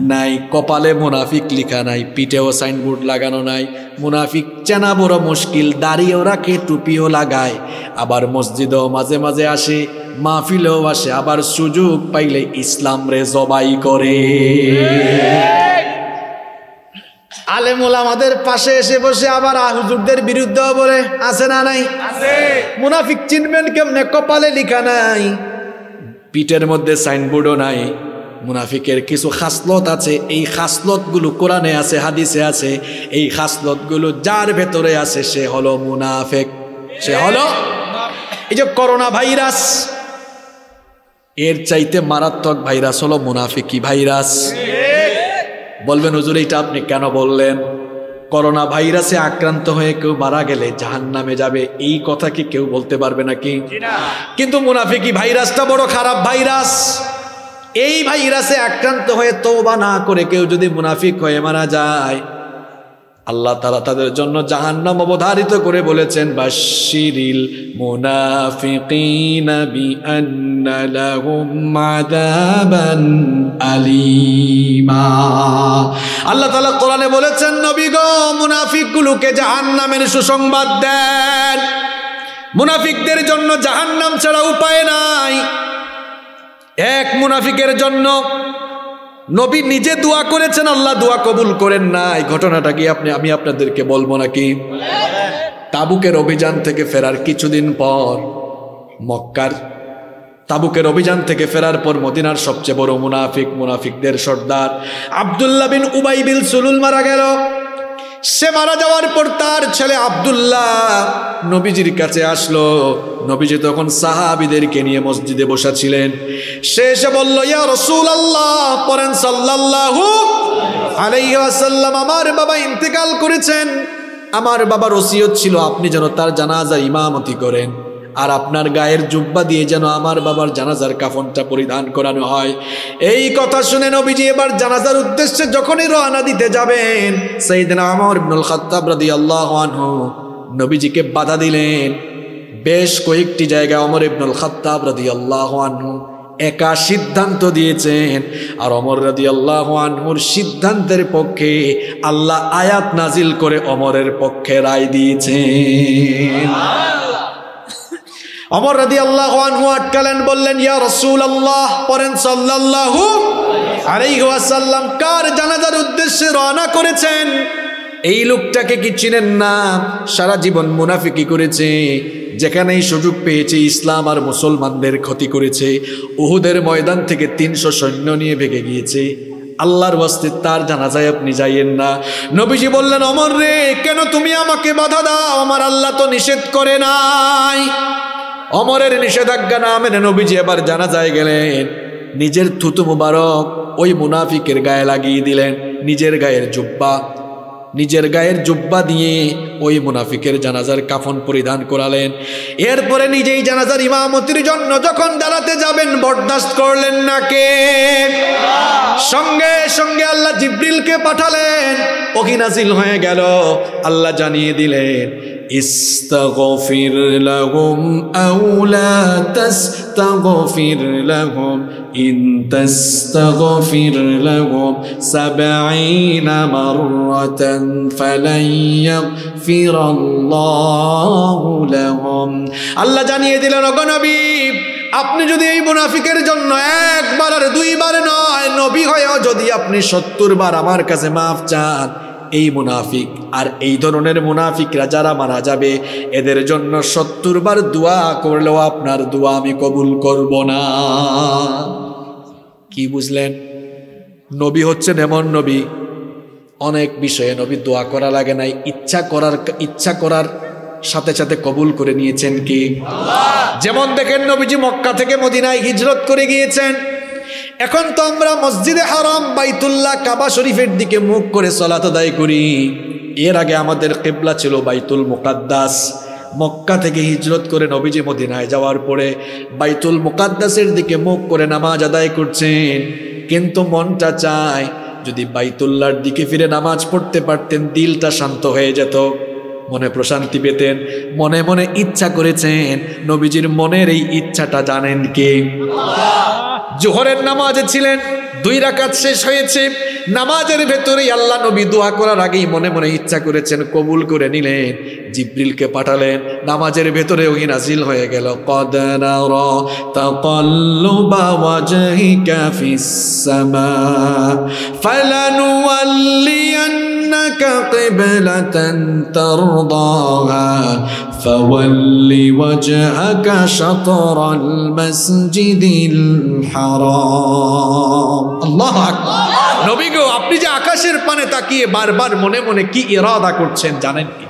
নাই। কপালে মুনাফিক লিখা নাই, পিঠেও সাইনবোর্ড লাগানো নাই। মুনাফিক চেনা বড় মুশকিল, দাড়িও রাখে, টুপিও লাগায়। আবার মসজিদেও মাঝে মাঝে আসে, মাহফিলেও আসে। আবার সুযোগ পাইলে ইসলাম রে জবাই করে। আলেমুল আমাদের পাশে এসে বসে আবার হুজুরদের বিরুদ্ধেও বলে আছে না নাই? মুনাফিক চিনবেন কেমনে? কপালে লিখা নাই। পিঠের মধ্যে সাইনবোর্ডও নাই। মুনাফিকের কিছু খাসলত আছে। এই খাসলতগুলো কোরআনে আছে হাদিসে আছে। এই খাসলতগুলো যার ভেতরে আছে সে হলো মুনাফেক। সে হলো এই যে করোনা ভাইরাস। এর চাইতে মারাত্মক ভাইরাস হলো মুনাফিকি ভাইরাস। বলবেন হুজুর এইটা আপনি কেন বললেন? করোনা ভাইরাসে আক্রান্ত হয়ে কেউ মারা গেলে জাহান নামে যাবে এই কথা কি কেউ বলতে পারবে নাকি? কিন্তু মুনাফিকি ভাইরাসটা বড় খারাপ ভাইরাস। এই ভাইরাসে আক্রান্ত হয়ে তওবা না করে কেউ যদি মুনাফিক হয়ে মারা যায় আল্লাহ তালা তাদের জন্য জাহান্নাম অবধারিত করে বলেছেন বাশিরিল আলিমা। আল্লাহ তালা কোরআনে বলেছেন, নবী গো, মুনাফিকগুলোকে জাহান্নামের সুসংবাদ দেন। মুনাফিকদের জন্য জাহান্নাম ছাড়া উপায় নাই। এক মুনাফিকের জন্য নবী নিজে দোয়া করেছেন, আল্লাহ দোয়া কবুল করেন না এই ঘটনাটা কি আপনি, আমি আপনাদেরকে বলব নাকি? তাবুকের অভিযান থেকে ফেরার কিছুদিন পর মক্কার তাবুকের অভিযান থেকে ফেরার পর মদিনার সবচেয়ে বড় মুনাফিক, মুনাফিকদের সর্দার আবদুল্লাহ বিন উবাই বিল সুলুল মারা গেল। সে মারা যাওয়ার পর তার ছেলে আবদুল্লাহ নবীজির কাছে আসলো। নবীজি তখন সাহাবিদেরকে নিয়ে মসজিদে বসা ছিলেন সে এসে বলল, ইয়া রসুল আল্লাহ পরেন সাল্লাল্লাহু আলাইসাল্লাম আমার বাবা ইন্তেকাল করেছেন। আমার বাবার ওসিয়ত ছিল, আপনি যেন তার জানাজা ইমামতি করেন। আর আপনার গায়ের জুব্বা দিয়ে যেন আমার বাবার জানাজার কাফনটা পরিধান করানো হয়। এই কথা শুনে নবীজি এবার জানাজার উদ্দেশ্যে যখনই রওনা দিতে যাবেন সেইদিনা আমর ইবনুল খাত্তাব রাদিয়াল্লাহু আনহু নবীজিকে বাধা দিলেন। বেশ কয়েকটি জায়গায় অমর ইবনুল খাত্তাব রাদিয়াল্লাহু আনহু একা সিদ্ধান্ত দিয়েছেন আর অমর রাদি আল্লাহ আনহুর সিদ্ধান্তের পক্ষে আল্লাহ আয়াত নাজিল করে অমরের পক্ষে রায় দিয়েছেন। অমর রাদি আল্লাহ আটকালেন, বললেন, ইয়া রসুল আল্লাহ পরেন সাল্লাল্লাহু আলাইহি ওয়াসাল্লাম, কার জানাজার উদ্দেশ্যে রওনা করেছেন? এই লোকটাকে কি চিনেন না? সারা জীবন মুনাফিকি করেছে। যেখানেই সুযোগ পেয়েছে, ইসলাম আর মুসলমানদের ক্ষতি করেছে। উহুদের ময়দান থেকে তিনশো সৈন্য নিয়ে ভেগে গিয়েছে। আল্লাহর ওয়াস্তে তার জানাজায় আপনি যাইয়েন না। নবীজি বললেন, অমর রে, কেন তুমি আমাকে বাধা দাও? আমার আল্লাহ তো নিষেধ করে নাই। অমরের নিষেধাজ্ঞা না মেনে নবীজি এবার জানাজায় গেলেন। নিজের থুতু মুবারক ওই মুনাফিকের গায়ে লাগিয়ে দিলেন, নিজের গায়ের জুব্বা। নিজের গায়ের জুব্বা দিয়ে ওই মুনাফিকের জানাজার কাফন পরিধান করালেন। এরপরে নিজেই জানাজার ইমামতির জন্য যখন দাঁড়াতে যাবেন, বরদাস্ত করলেন না কে সঙ্গে সঙ্গে আল্লাহ জিব্রিলকে পাঠালেন। অহিনাজিল হয়ে গেল, আল্লাহ জানিয়ে দিলেন ইস্তগফির لا تستغفر لهم إن تستغفر لهم سبعين مرة فلن يغفر الله لهم আল্লাহ জানিয়ে দিলেন, ওগো নবী, আপনি যদি এই মুনাফিকের জন্য একবার আর দুইবার নয়, নবী হয়েও যদি আপনি সত্তর বার আমার কাছে মাফ চান এই মুনাফিক আর এই ধরনের মুনাফিকরা যারা মারা যাবে এদের জন্য সত্তর বার দোয়া করলেও আপনার দোয়া আমি কবুল করব না। কি বুঝলেন? নবী হচ্ছেন এমন নবী। অনেক বিষয়ে নবী দোয়া করা লাগে নাই। ইচ্ছা করার ইচ্ছা করার সাথে সাথে কবুল করে নিয়েছেন কি? যেমন দেখেন নবীজি মক্কা থেকে মদিনায় হিজরত করে গিয়েছেন। এখন তো আমরা মসজিদে হারাম, বাইতুল্লাহ কাবা শরীফের দিকে মুখ করে চলাত আদায় করি। এর আগে আমাদের কেবলা ছিল বাইতুল মুকাদ্দাস। মক্কা থেকে হিজরত করে নবীজি মদিনায় যাওয়ার পরে বাইতুল মুকাদ্দাসের দিকে মুখ করে নামাজ আদায় করছেন। কিন্তু মনটা চায়, যদি বাইতুল্লার দিকে ফিরে নামাজ পড়তে পারতেন, দিলটা শান্ত হয়ে যেত। মনে প্রশান্তি পেতেন, মনে মনে ইচ্ছা করেছেন, নবীজির মনের এই ইচ্ছাটা জানেন কে? জোহরের নামাজে ছিলেন, দুই রাকাত শেষ হয়েছে, নামাজের ভেতরেই আল্লাহ নবী দোয়া করার আগেই মনে মনে ইচ্ছা করেছেন, কবুল করে নিলেন, জিব্রিলকে পাঠালেন, নামাজের ভেতরে ওই নাজিল হয়ে গেল কদনারা তাকাল্লুবা ওয়াজহিকা ফিস সামা ফালানুওয়াল্লিয়ান্নাকা কিবলাতান তারদাহা فول وجهك شطر المسجد الحرام الله أكبر নবী গো আপনি যে আকাশের পানে তাকিয়ে বারবার মনে মনে কি ইরাদা করছেন জানেন কি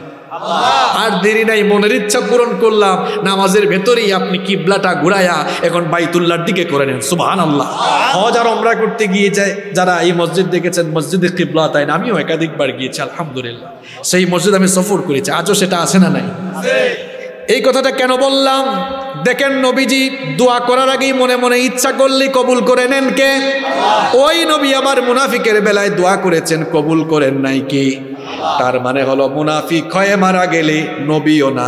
আর দেরি নাই মনের ইচ্ছা পূরণ করলাম। নামাজের ভেতরেই আপনি কিবলাটা ঘুরায়া এখন বাইতুল্লাহর দিকে করে নেন। সুবহান আল্লাহ। হজ আর ওমরা করতে গিয়ে যায় যারা এই মসজিদ দেখেছেন মসজিদে কিবলা তাই না? আমিও একাধিকবার গিয়েছি আলহামদুলিল্লাহ। সেই মসজিদ আমি সফর করেছি আজও সেটা আছে না নাই? এই কথাটা কেন বললাম? দেখেন নবীজি দোয়া করার আগেই মনে মনে ইচ্ছা করলেই কবুল করে নেন কে? ওই নবী আবার মুনাফিকের বেলায় দোয়া করেছেন কবুল করেন নাই কি? তার মানে হলো মুনাফিক হয়ে মারা গেলে নবীও না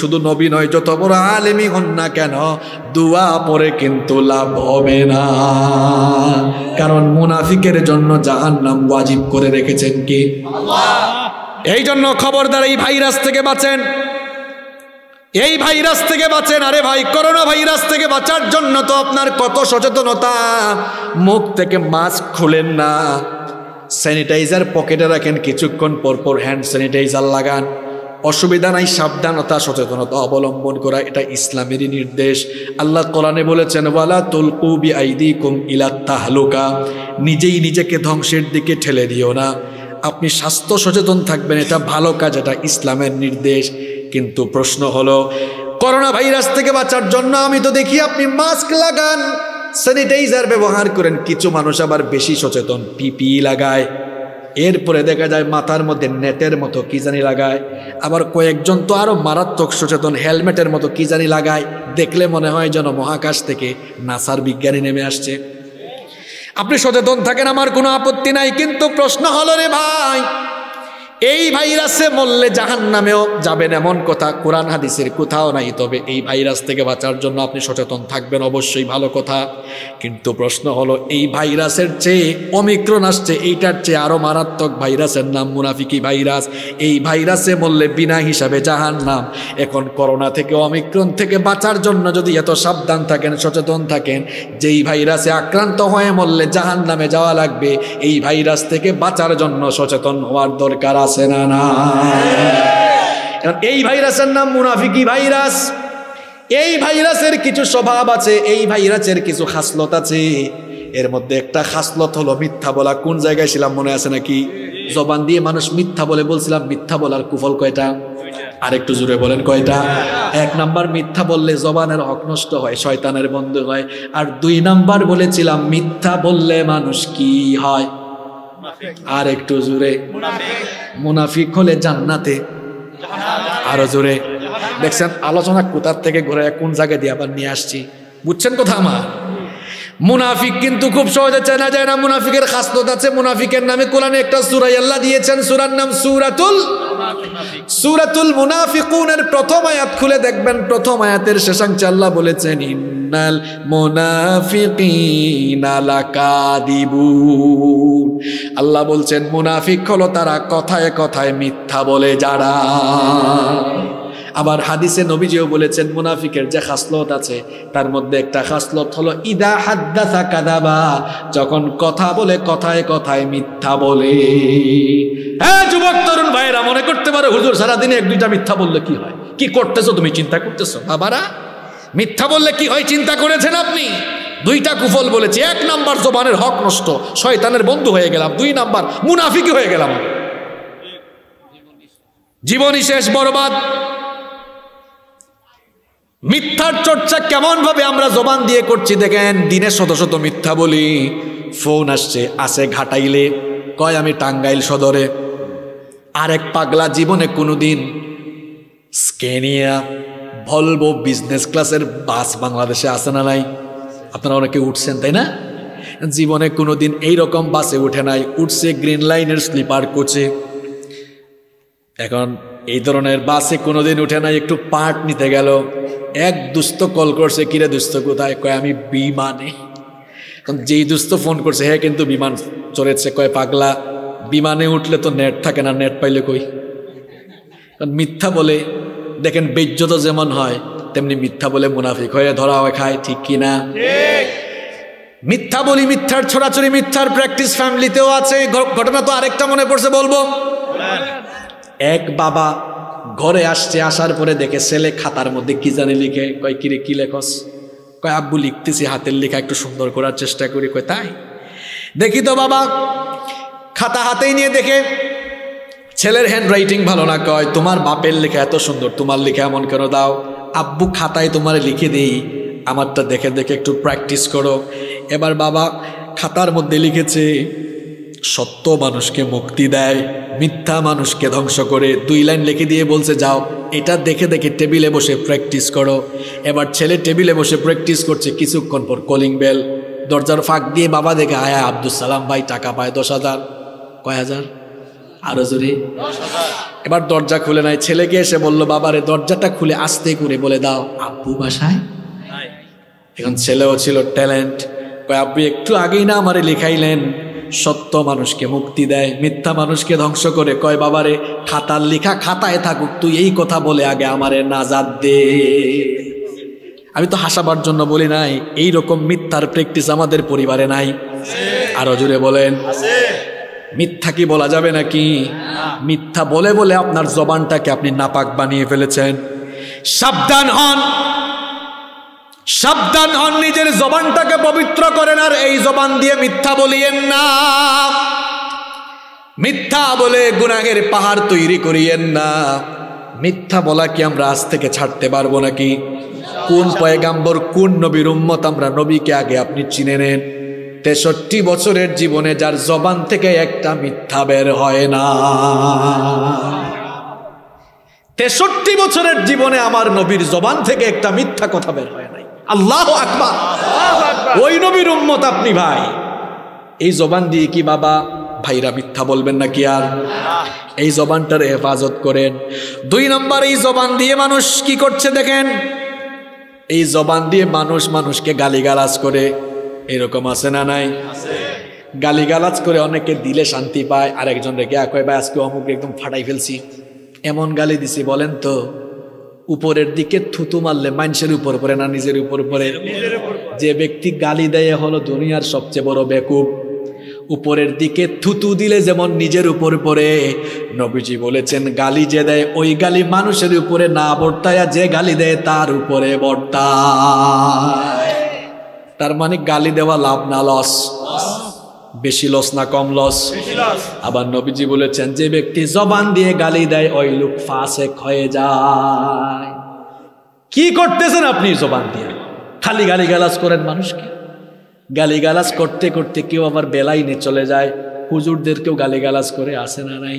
শুধু নবী নয়, যত বড় আলেমই হন না কেন, দুয়া পরে কিন্তু লাভ হবে না। কারণ মুনাফিকের জন্য জাহান নাম ওয়াজিব করে রেখেছেন কি? এই জন্য খবরদার এই ভাইরাস থেকে বাঁচেন। এই ভাইরাস থেকে বাঁচেন। আরে ভাই, করোনা ভাইরাস থেকে বাঁচার জন্য তো আপনার কত সচেতনতা। মুখ থেকে মাস্ক খুলেন না। স্যানিটাইজার পকেটে রাখেন, কিছুক্ষণ পর পর হ্যান্ড স্যানিটাইজার লাগান। অসুবিধা নাই, সাবধানতা, সচেতনতা অবলম্বন করা, এটা ইসলামেরই নির্দেশ। আল্লাহ কোরআনে বলেছেন, ওয়ালা তুলকু বি আইদিকুম ইলা তাহলুকা নিজেই নিজেকে ধ্বংসের দিকে ঠেলে দিও না। আপনি স্বাস্থ্য সচেতন থাকবেন, এটা ভালো কাজ, এটা ইসলামের নির্দেশ। কিন্তু প্রশ্ন হলো, করোনা ভাইরাস থেকে বাঁচার জন্য আমি তো দেখি আপনি মাস্ক লাগান। স্যানিটাইজার ব্যবহার করেন, কিছু মানুষ আবার বেশি সচেতন পিপি লাগায়। এরপরে দেখা যায় মাথার মধ্যে নেটের মতো কি জানি লাগায়। আবার কয়েকজন তো আরও মারাত্মক সচেতন, হেলমেটের মতো কি জানি লাগায়। দেখলে মনে হয় যেন মহাকাশ থেকে নাসার বিজ্ঞানী নেমে আসছে। আপনি সচেতন থাকেন, আমার কোনো আপত্তি নাই, কিন্তু প্রশ্ন হলো রে ভাই এই ভাইরাসে মরলে জাহান নামেও যাবেন এমন কথা কোরআন হাদিসের কোথাও নাই। তবে এই ভাইরাস থেকে বাঁচার জন্য আপনি সচেতন থাকবেন, অবশ্যই ভালো কথা। কিন্তু প্রশ্ন হলো, এই ভাইরাসের চেয়ে অমিক্রণ আসছে, এইটার চেয়ে আরও মারাত্মক ভাইরাসের নাম মুনাফিকি ভাইরাস। এই ভাইরাসে মরলে বিনা হিসাবে জাহান নাম এখন করোনা থেকে অমিক্রণ থেকে বাঁচার জন্য যদি এত সাবধান থাকেন, সচেতন থাকেন, যেই ভাইরাসে আক্রান্ত হয়ে মরলে জাহান নামে যাওয়া লাগবে, এই ভাইরাস থেকে বাঁচার জন্য সচেতন হওয়ার দরকার আছে না না এই ভাইরাসের নাম মুনাফিকি ভাইরাস? এই ভাইরাসের কিছু স্বভাব আছে, এই ভাইরাসের কিছু খাসলত আছে। এর মধ্যে একটা খাসলত হলো মিথ্যা বলা। কোন জায়গায় ছিলাম, মনে আছে নাকি? জবান দিয়ে মানুষ মিথ্যা বলে বলছিলাম, মিথ্যা বলার কুফল কয়টা? আরেকটু জুড়ে বলেন কয়টা? এক নাম্বার, মিথ্যা বললে জবানের হক হয়, শয়তানের বন্ধু হয়। আর দুই নাম্বার বলেছিলাম, মিথ্যা বললে মানুষ কি হয়? আর একটু জোরে। মুনাফিক হলে জান্নাতে। আরও জোরে। দেখছেন, আলোচনা কোথার থেকে ঘুরে কোন জায়গায় দিয়ে আবার নিয়ে আসছি। বুঝছেন কথা আমার? মুনাফিক কিন্তু খুব সহজে চেনা যায় না, মুনাফিকের খাসলত আছে। মুনাফিকের নামে কোরআনে একটা সুরাই আল্লাহ দিয়েছেন, সুরার নাম সুরাতুল সুরাতুল মুনাফিকুনের প্রথম আয়াত খুলে দেখবেন, প্রথম আয়াতের শেষাংশে আল্লাহ বলেছেন, ইন্নাল মুনাফিকিনা লাকাদিবুন। আল্লাহ বলছেন, মুনাফিক হলো তারা কথায় কথায় মিথ্যা বলে যারা আবার হাদিসে নবীজিও বলেছেন, মুনাফিকের যে খাসলত আছে, তার মধ্যে একটা খাসলত হলো, ইদা হাদ্দাসা কাদাবা যখন কথা বলে কথায় কথায় মিথ্যা বলে। হ্যাঁ যুবক, তরুণ ভাইয়েরা, মনে করতে পারে, হুজুর সারাদিনে এক দুইটা মিথ্যা বললে কি হয়? কি করতেছো তুমি? চিন্তা করতেছো? বাবারা, মিথ্যা বললে কি হয়? চিন্তা করেছেন আপনি? দুইটা কুফল বলেছি। এক নাম্বার জবানের হক নষ্ট, শয়তানের বন্ধু হয়ে গেলাম। দুই নাম্বার মুনাফিকি হয়ে গেলাম। জীবনই শেষ, বরবাদ। মিথ্যার চর্চা কেমন ভাবে আমরা জবান দিয়ে করছি দেখেন, দিনে শত শত মিথ্যা বলি। ফোন আসছে, আসে ঘাটাইলে, কয় আমি টাঙ্গাইল সদরে। আরেক পাগলা জীবনে কোনোদিন স্কেনিয়া, ভলভো বিজনেস ক্লাসের বাস বাংলাদেশে আসে না নাই। আপনারা অনেকে উঠছেন, তাই না? জীবনে কোনোদিন এইরকম বাসে উঠে নাই, উঠছে গ্রিন লাইনের স্লিপার কোচে। এখন এই ধরনের বাসে কোনোদিন উঠে নাই একটু পার্ট নিতে গেল। এক দুস্থ কল করছে কিরে দুস্থ কোথায়? কয় আমি বিমানে। কারণ যেই দুস্থ ফোন করছে হ্যাঁ কিন্তু বিমান চড়েছে কয় পাগলা বিমানে উঠলে তো নেট থাকে না নেট পাইলে কই? কারণ মিথ্যা বলে দেখেন বেজ্জত যেমন হয় তেমনি মিথ্যা বলে মুনাফিক হয়ে ধরা হয় খায় ঠিক কি না? মিথ্যা বলি মিথ্যার ছড়াছড়ি মিথ্যার প্র্যাকটিস ফ্যামিলিতেও আছে। ঘটনা তো আরেকটা মনে পড়ছে বলব? এক বাবা ঘরে আসছে, আসার পরে দেখে ছেলে খাতার মধ্যে কি জানি লিখে, কয় কিরে কি লেখস? কয়, আব্বু, লিখতেছি, হাতের লেখা একটু সুন্দর করার চেষ্টা করি। কয়, তাই? দেখি তো বাবা, খাতা হাতেই নিয়ে দেখে, ছেলের হ্যান্ড রাইটিং ভালো না, কয়, তোমার বাপের লেখা এত সুন্দর, তোমার লেখা এমন কেন দাও? আব্বু, খাতায় তোমার লিখে দিই, আমারটা দেখে দেখে একটু প্র্যাকটিস করো। এবার বাবা খাতার মধ্যে লিখেছে সত্য মানুষকে মুক্তি দেয় মিথ্যা মানুষকে ধ্বংস করে। দুই লাইন লিখে দিয়ে বলছে যাও এটা দেখে দেখে টেবিলে বসে প্র্যাকটিস করো। এবার ছেলে টেবিলে বসে প্র্যাকটিস করছে কিছুক্ষণ পর কলিং বেল। দরজার ফাঁক দিয়ে বাবা দেখে আয়া আব্দুল সালাম ভাই টাকা পায় দশ হাজার। কয় হাজার? আরও জোরে। এবার দরজা খুলে নাই। ছেলেকে এসে বলল বাবারে দরজাটা খুলে আস্তে করে বলে দাও। আব্বু বাসায়? এখন ছেলেও ছিল ট্যালেন্ট। কয় আব্বু একটু আগেই না আমারে লেখাইলেন? সত্য মানুষকে মুক্তি দেয়, মিথ্যা মানুষকে ধ্বংস করে। কয়, বাবারে, খাতার লেখা খাতায় থাকুক, তুই এই কথা বলে আগে আমারে নাজাদ দে। আমি তো হাসাবার জন্য বলি নাই এই রকম মিথ্যার প্র্যাকটিস আমাদের পরিবারে নাই। আরও জুড়ে বলেন। মিথ্যা কি বলা যাবে নাকি? মিথ্যা বলে বলে আপনার জবানটাকে আপনি নাপাক বানিয়ে ফেলেছেন। সাবধান হন। সাবধান হন, নিজের জবানটাকে পবিত্র করেন, আর এই জবান দিয়ে মিথ্যা বলিয়েন না। মিথ্যা বলে গুনাহের পাহাড় তৈরি করিয়েন না। মিথ্যা বলা কি আমরা আজ থেকে ছাড়তে পারব নাকি? কোন পয়গাম্বর, কোন নবীর উম্মত আমরা নবীকে আগে আপনি চিনে নেন? তেষট্টি বছরের জীবনে যার জবান থেকে একটা মিথ্যা বের হয় না। তেষট্টি বছরের জীবনে আমার নবীর জবান থেকে একটা মিথ্যা কথা বের হয় নাই। আল্লাহ আকবার। ওই নবীর উম্মত আপনি ভাই। এই জবান দিয়ে কি বাবা? ভাইরা মিথ্যা বলবেন নাকি আর? এই জবানটার হেফাজত করেন। দুই নম্বর, এই জবান দিয়ে মানুষ কি করছে দেখেন? এই জবান দিয়ে মানুষ মানুষকে গালিগালাজ করে। এরকম আছে না নাই? গালিগালাজ করে অনেকে দিলে শান্তি পায় আর একজন রেখে কয়, ভাই, আজকে অমুক একদম ফাটাই ফেলছি। এমন গালি দিছি, বলেন তো। উপরের দিকে থুতু মারলে মানুষের উপর পরে না নিজের উপর পরে যে ব্যক্তি গালি দেয় হলো দুনিয়ার সবচেয়ে বড় বেকুব। উপরের দিকে থুতু দিলে যেমন নিজের উপর পরে নবীজি বলেছেন, গালি যে দেয় ওই গালি মানুষের উপরে না বর্তায়, যে গালি দেয় তার উপরে বর্তায়। তার মানে গালি দেওয়া লাভ না, লস। বেশি লস না কম লস আবার নবীজি বলেছেন যে ব্যক্তি জবান দিয়ে গালি দেয় ওই লোক ফাঁসে হয়ে যায়। কি করতেছেন আপনি জবান দিয়ে? খালি গালি গালাজ করেন মানুষকে? গালি গালাজ করতে করতে কেউ আবার বেলাইনে চলে যায়। হুজুরদেরকেও গালি গালাজ করে আসে না নাই?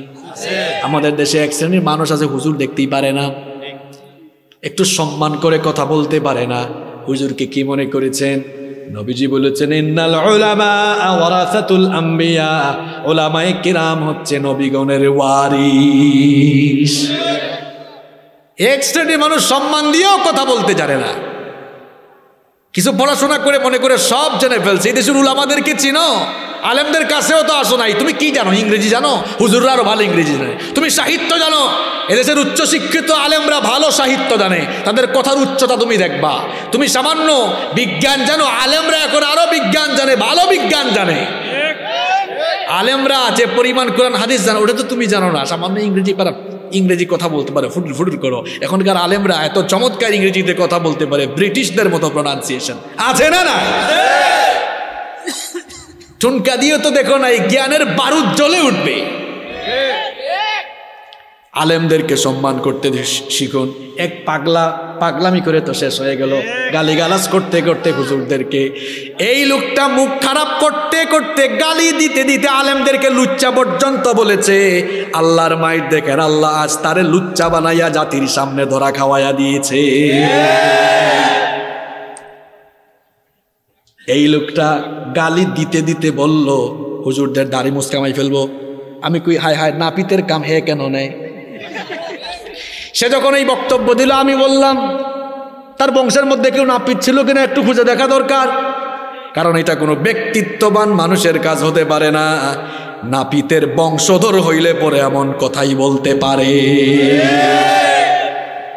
আমাদের দেশে এক শ্রেণির মানুষ আছে হুজুর দেখতেই পারে না। একটু সম্মান করে কথা বলতে পারে না। হুজুরকে কি মনে করেছেন? নবীজি বলেছেন, ইন্নাল উলামা ওয়ারাসাতুল আম্বিয়া। উলামায়ে কিরাম হচ্ছে নবীগণের ওয়ারিস এক শ্রেণির মানুষ সম্মান দিয়েও কথা বলতে জানে না। কিছু পড়াশোনা করে মনে করে সব জেনে ফেলছে। এই দেশের উলামাদেরকে চিনো। আলেমদের কাছেও তো আসো নাই। তুমি কি জানো? ইংরেজি জানো? হুজুররা আরও ভালো ইংরেজি জানে। তুমি সাহিত্য জানো? এদেশের উচ্চ শিক্ষিত আলেমরা ভালো সাহিত্য জানে। তাদের কথার উচ্চতা তুমি দেখবা। তুমি সামান্য বিজ্ঞান জানো? আলেমরা এখন আরও বিজ্ঞান জানে, ভালো বিজ্ঞান জানে। আলেমরা যে পরিমাণ কোরআন হাদিস জানো, ওটা তো তুমি জানো না। সামান্য ইংরেজি পারা, ইংরেজি কথা বলতে পারে, ফুটুল ফুটুল করো। এখনকার আলেমরা এত চমৎকার ইংরেজিতে কথা বলতে পারে, ব্রিটিশদের মতো প্রোনাউন্সিয়েশন আছে না না ঠুনকা দিয়ে তো দেখো না এই জ্ঞানের বারুদ জ্বলে উঠবে। আলেমদেরকে সম্মান করতে শিখুন। এক পাগলা, পাগলামি করে তো শেষ হয়ে গেল। গালিগালাজ করতে করতে হুজুরদেরকে, এই লোকটা মুখ খারাপ করতে করতে গালি দিতে দিতে আলেমদেরকে লুচ্চা পর্যন্ত বলেছে। আল্লাহর মায়ের দেখেন, আল্লাহ আজ তারে লুচ্চা বানাইয়া জাতির সামনে ধরা খাওয়াইয়া দিয়েছে। এই লোকটা গালি দিতে দিতে বলল, হুজুরদের দাড়ি মুসকামাই ফেলব। আমি কই, হায় হায়, নাপিতের কাম হে কেন নেয়? সে যখন এই বক্তব্য দিল, আমি বললাম, তার বংশের মধ্যে কেউ নাপিত ছিল কিনা একটু খুঁজে দেখা দরকার। কারণ এটা কোনো ব্যক্তিত্ববান মানুষের কাজ হতে পারে না। নাপিতের বংশধর হইলে পরে এমন কথাই বলতে পারে।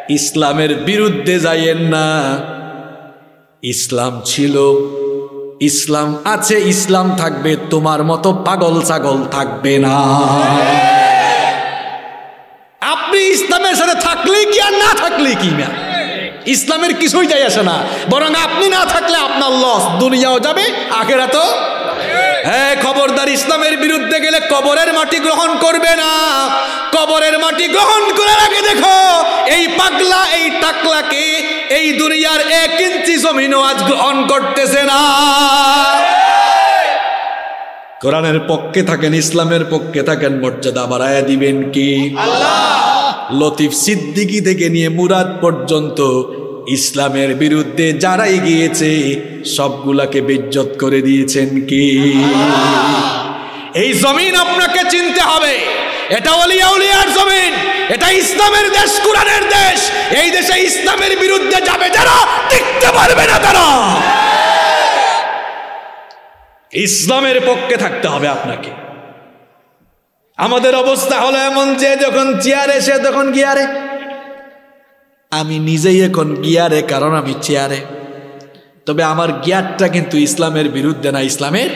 ইসলামের বিরুদ্ধে যাইয়েন না। ইসলাম ছিল, ইসলাম আছে, ইসলাম থাকবে, তোমার মতো পাগল ছাগল থাকবে না। আর না থাকলেই কি না? ইসলামের কিছুই যাই আসে না। বরং আপনি না থাকলে আপনার লস দুনিয়াও যাবে আখেরা তো হ্যাঁ খবরদার, ইসলামের বিরুদ্ধে গেলে কবরের মাটি গ্রহণ করবে না। কবরের মাটি গ্রহণ করে রাখে দেখো, এই পাগলা, এই টাকলাকে এই দুনিয়ার এক ইঞ্চি জমিনও আজ গ্রহণ করতেছে না। কোরআনের পক্ষে থাকেন, ইসলামের পক্ষে থাকেন মর্যাদা বাড়ায় দিবেন কি? লতিফ সিদ্দিকি থেকে নিয়ে মুরাদ পর্যন্ত ইসলামের বিরুদ্ধে যারাই গিয়েছে সবগুলাকে বিজ্জত করে দিয়েছেন কি? এই জমিন আপনাকে চিনতে হবে। এটা অলিয়া উলিয়ার জমিন, এটা ইসলামের দেশ, কোরআনের দেশ। এই দেশে ইসলামের বিরুদ্ধে যাবে যারা, টিকতে পারবে না তারা। ইসলামের পক্ষে থাকতে হবে আপনাকে। আমাদের অবস্থা হলো এমন যে যখন চেয়ারে সে তখন গিয়ারে। আমি নিজেই এখন গিয়ারে কারণ আমি চেয়ারে। তবে আমার গিয়ারটা কিন্তু ইসলামের বিরুদ্ধে না ইসলামের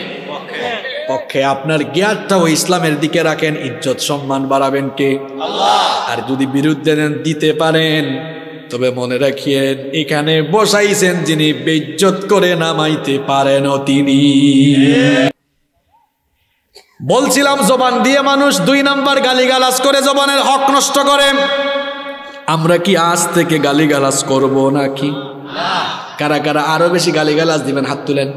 পক্ষে। আপনার জ্ঞানটাও ইসলামের দিকে রাখেন ইজ্জত সম্মান বাড়াবেন কে? আর যদি বিরুদ্ধে দেন দিতে পারেন। তবে মনে রাখিয়েন এখানে বসাইছেন যিনি বেজ্জত করে নামাইতে পারেন তিনি। বলছিলাম জবান দিয়ে মানুষ দুই নাম্বার গালিগালাজ করে জবানের হক নষ্ট করে। আমরা কি আজ থেকে গালিগালাজ করব নাকি? কারা কারা আরও বেশি গালিগালাজ দিবেন, হাত তুলেন।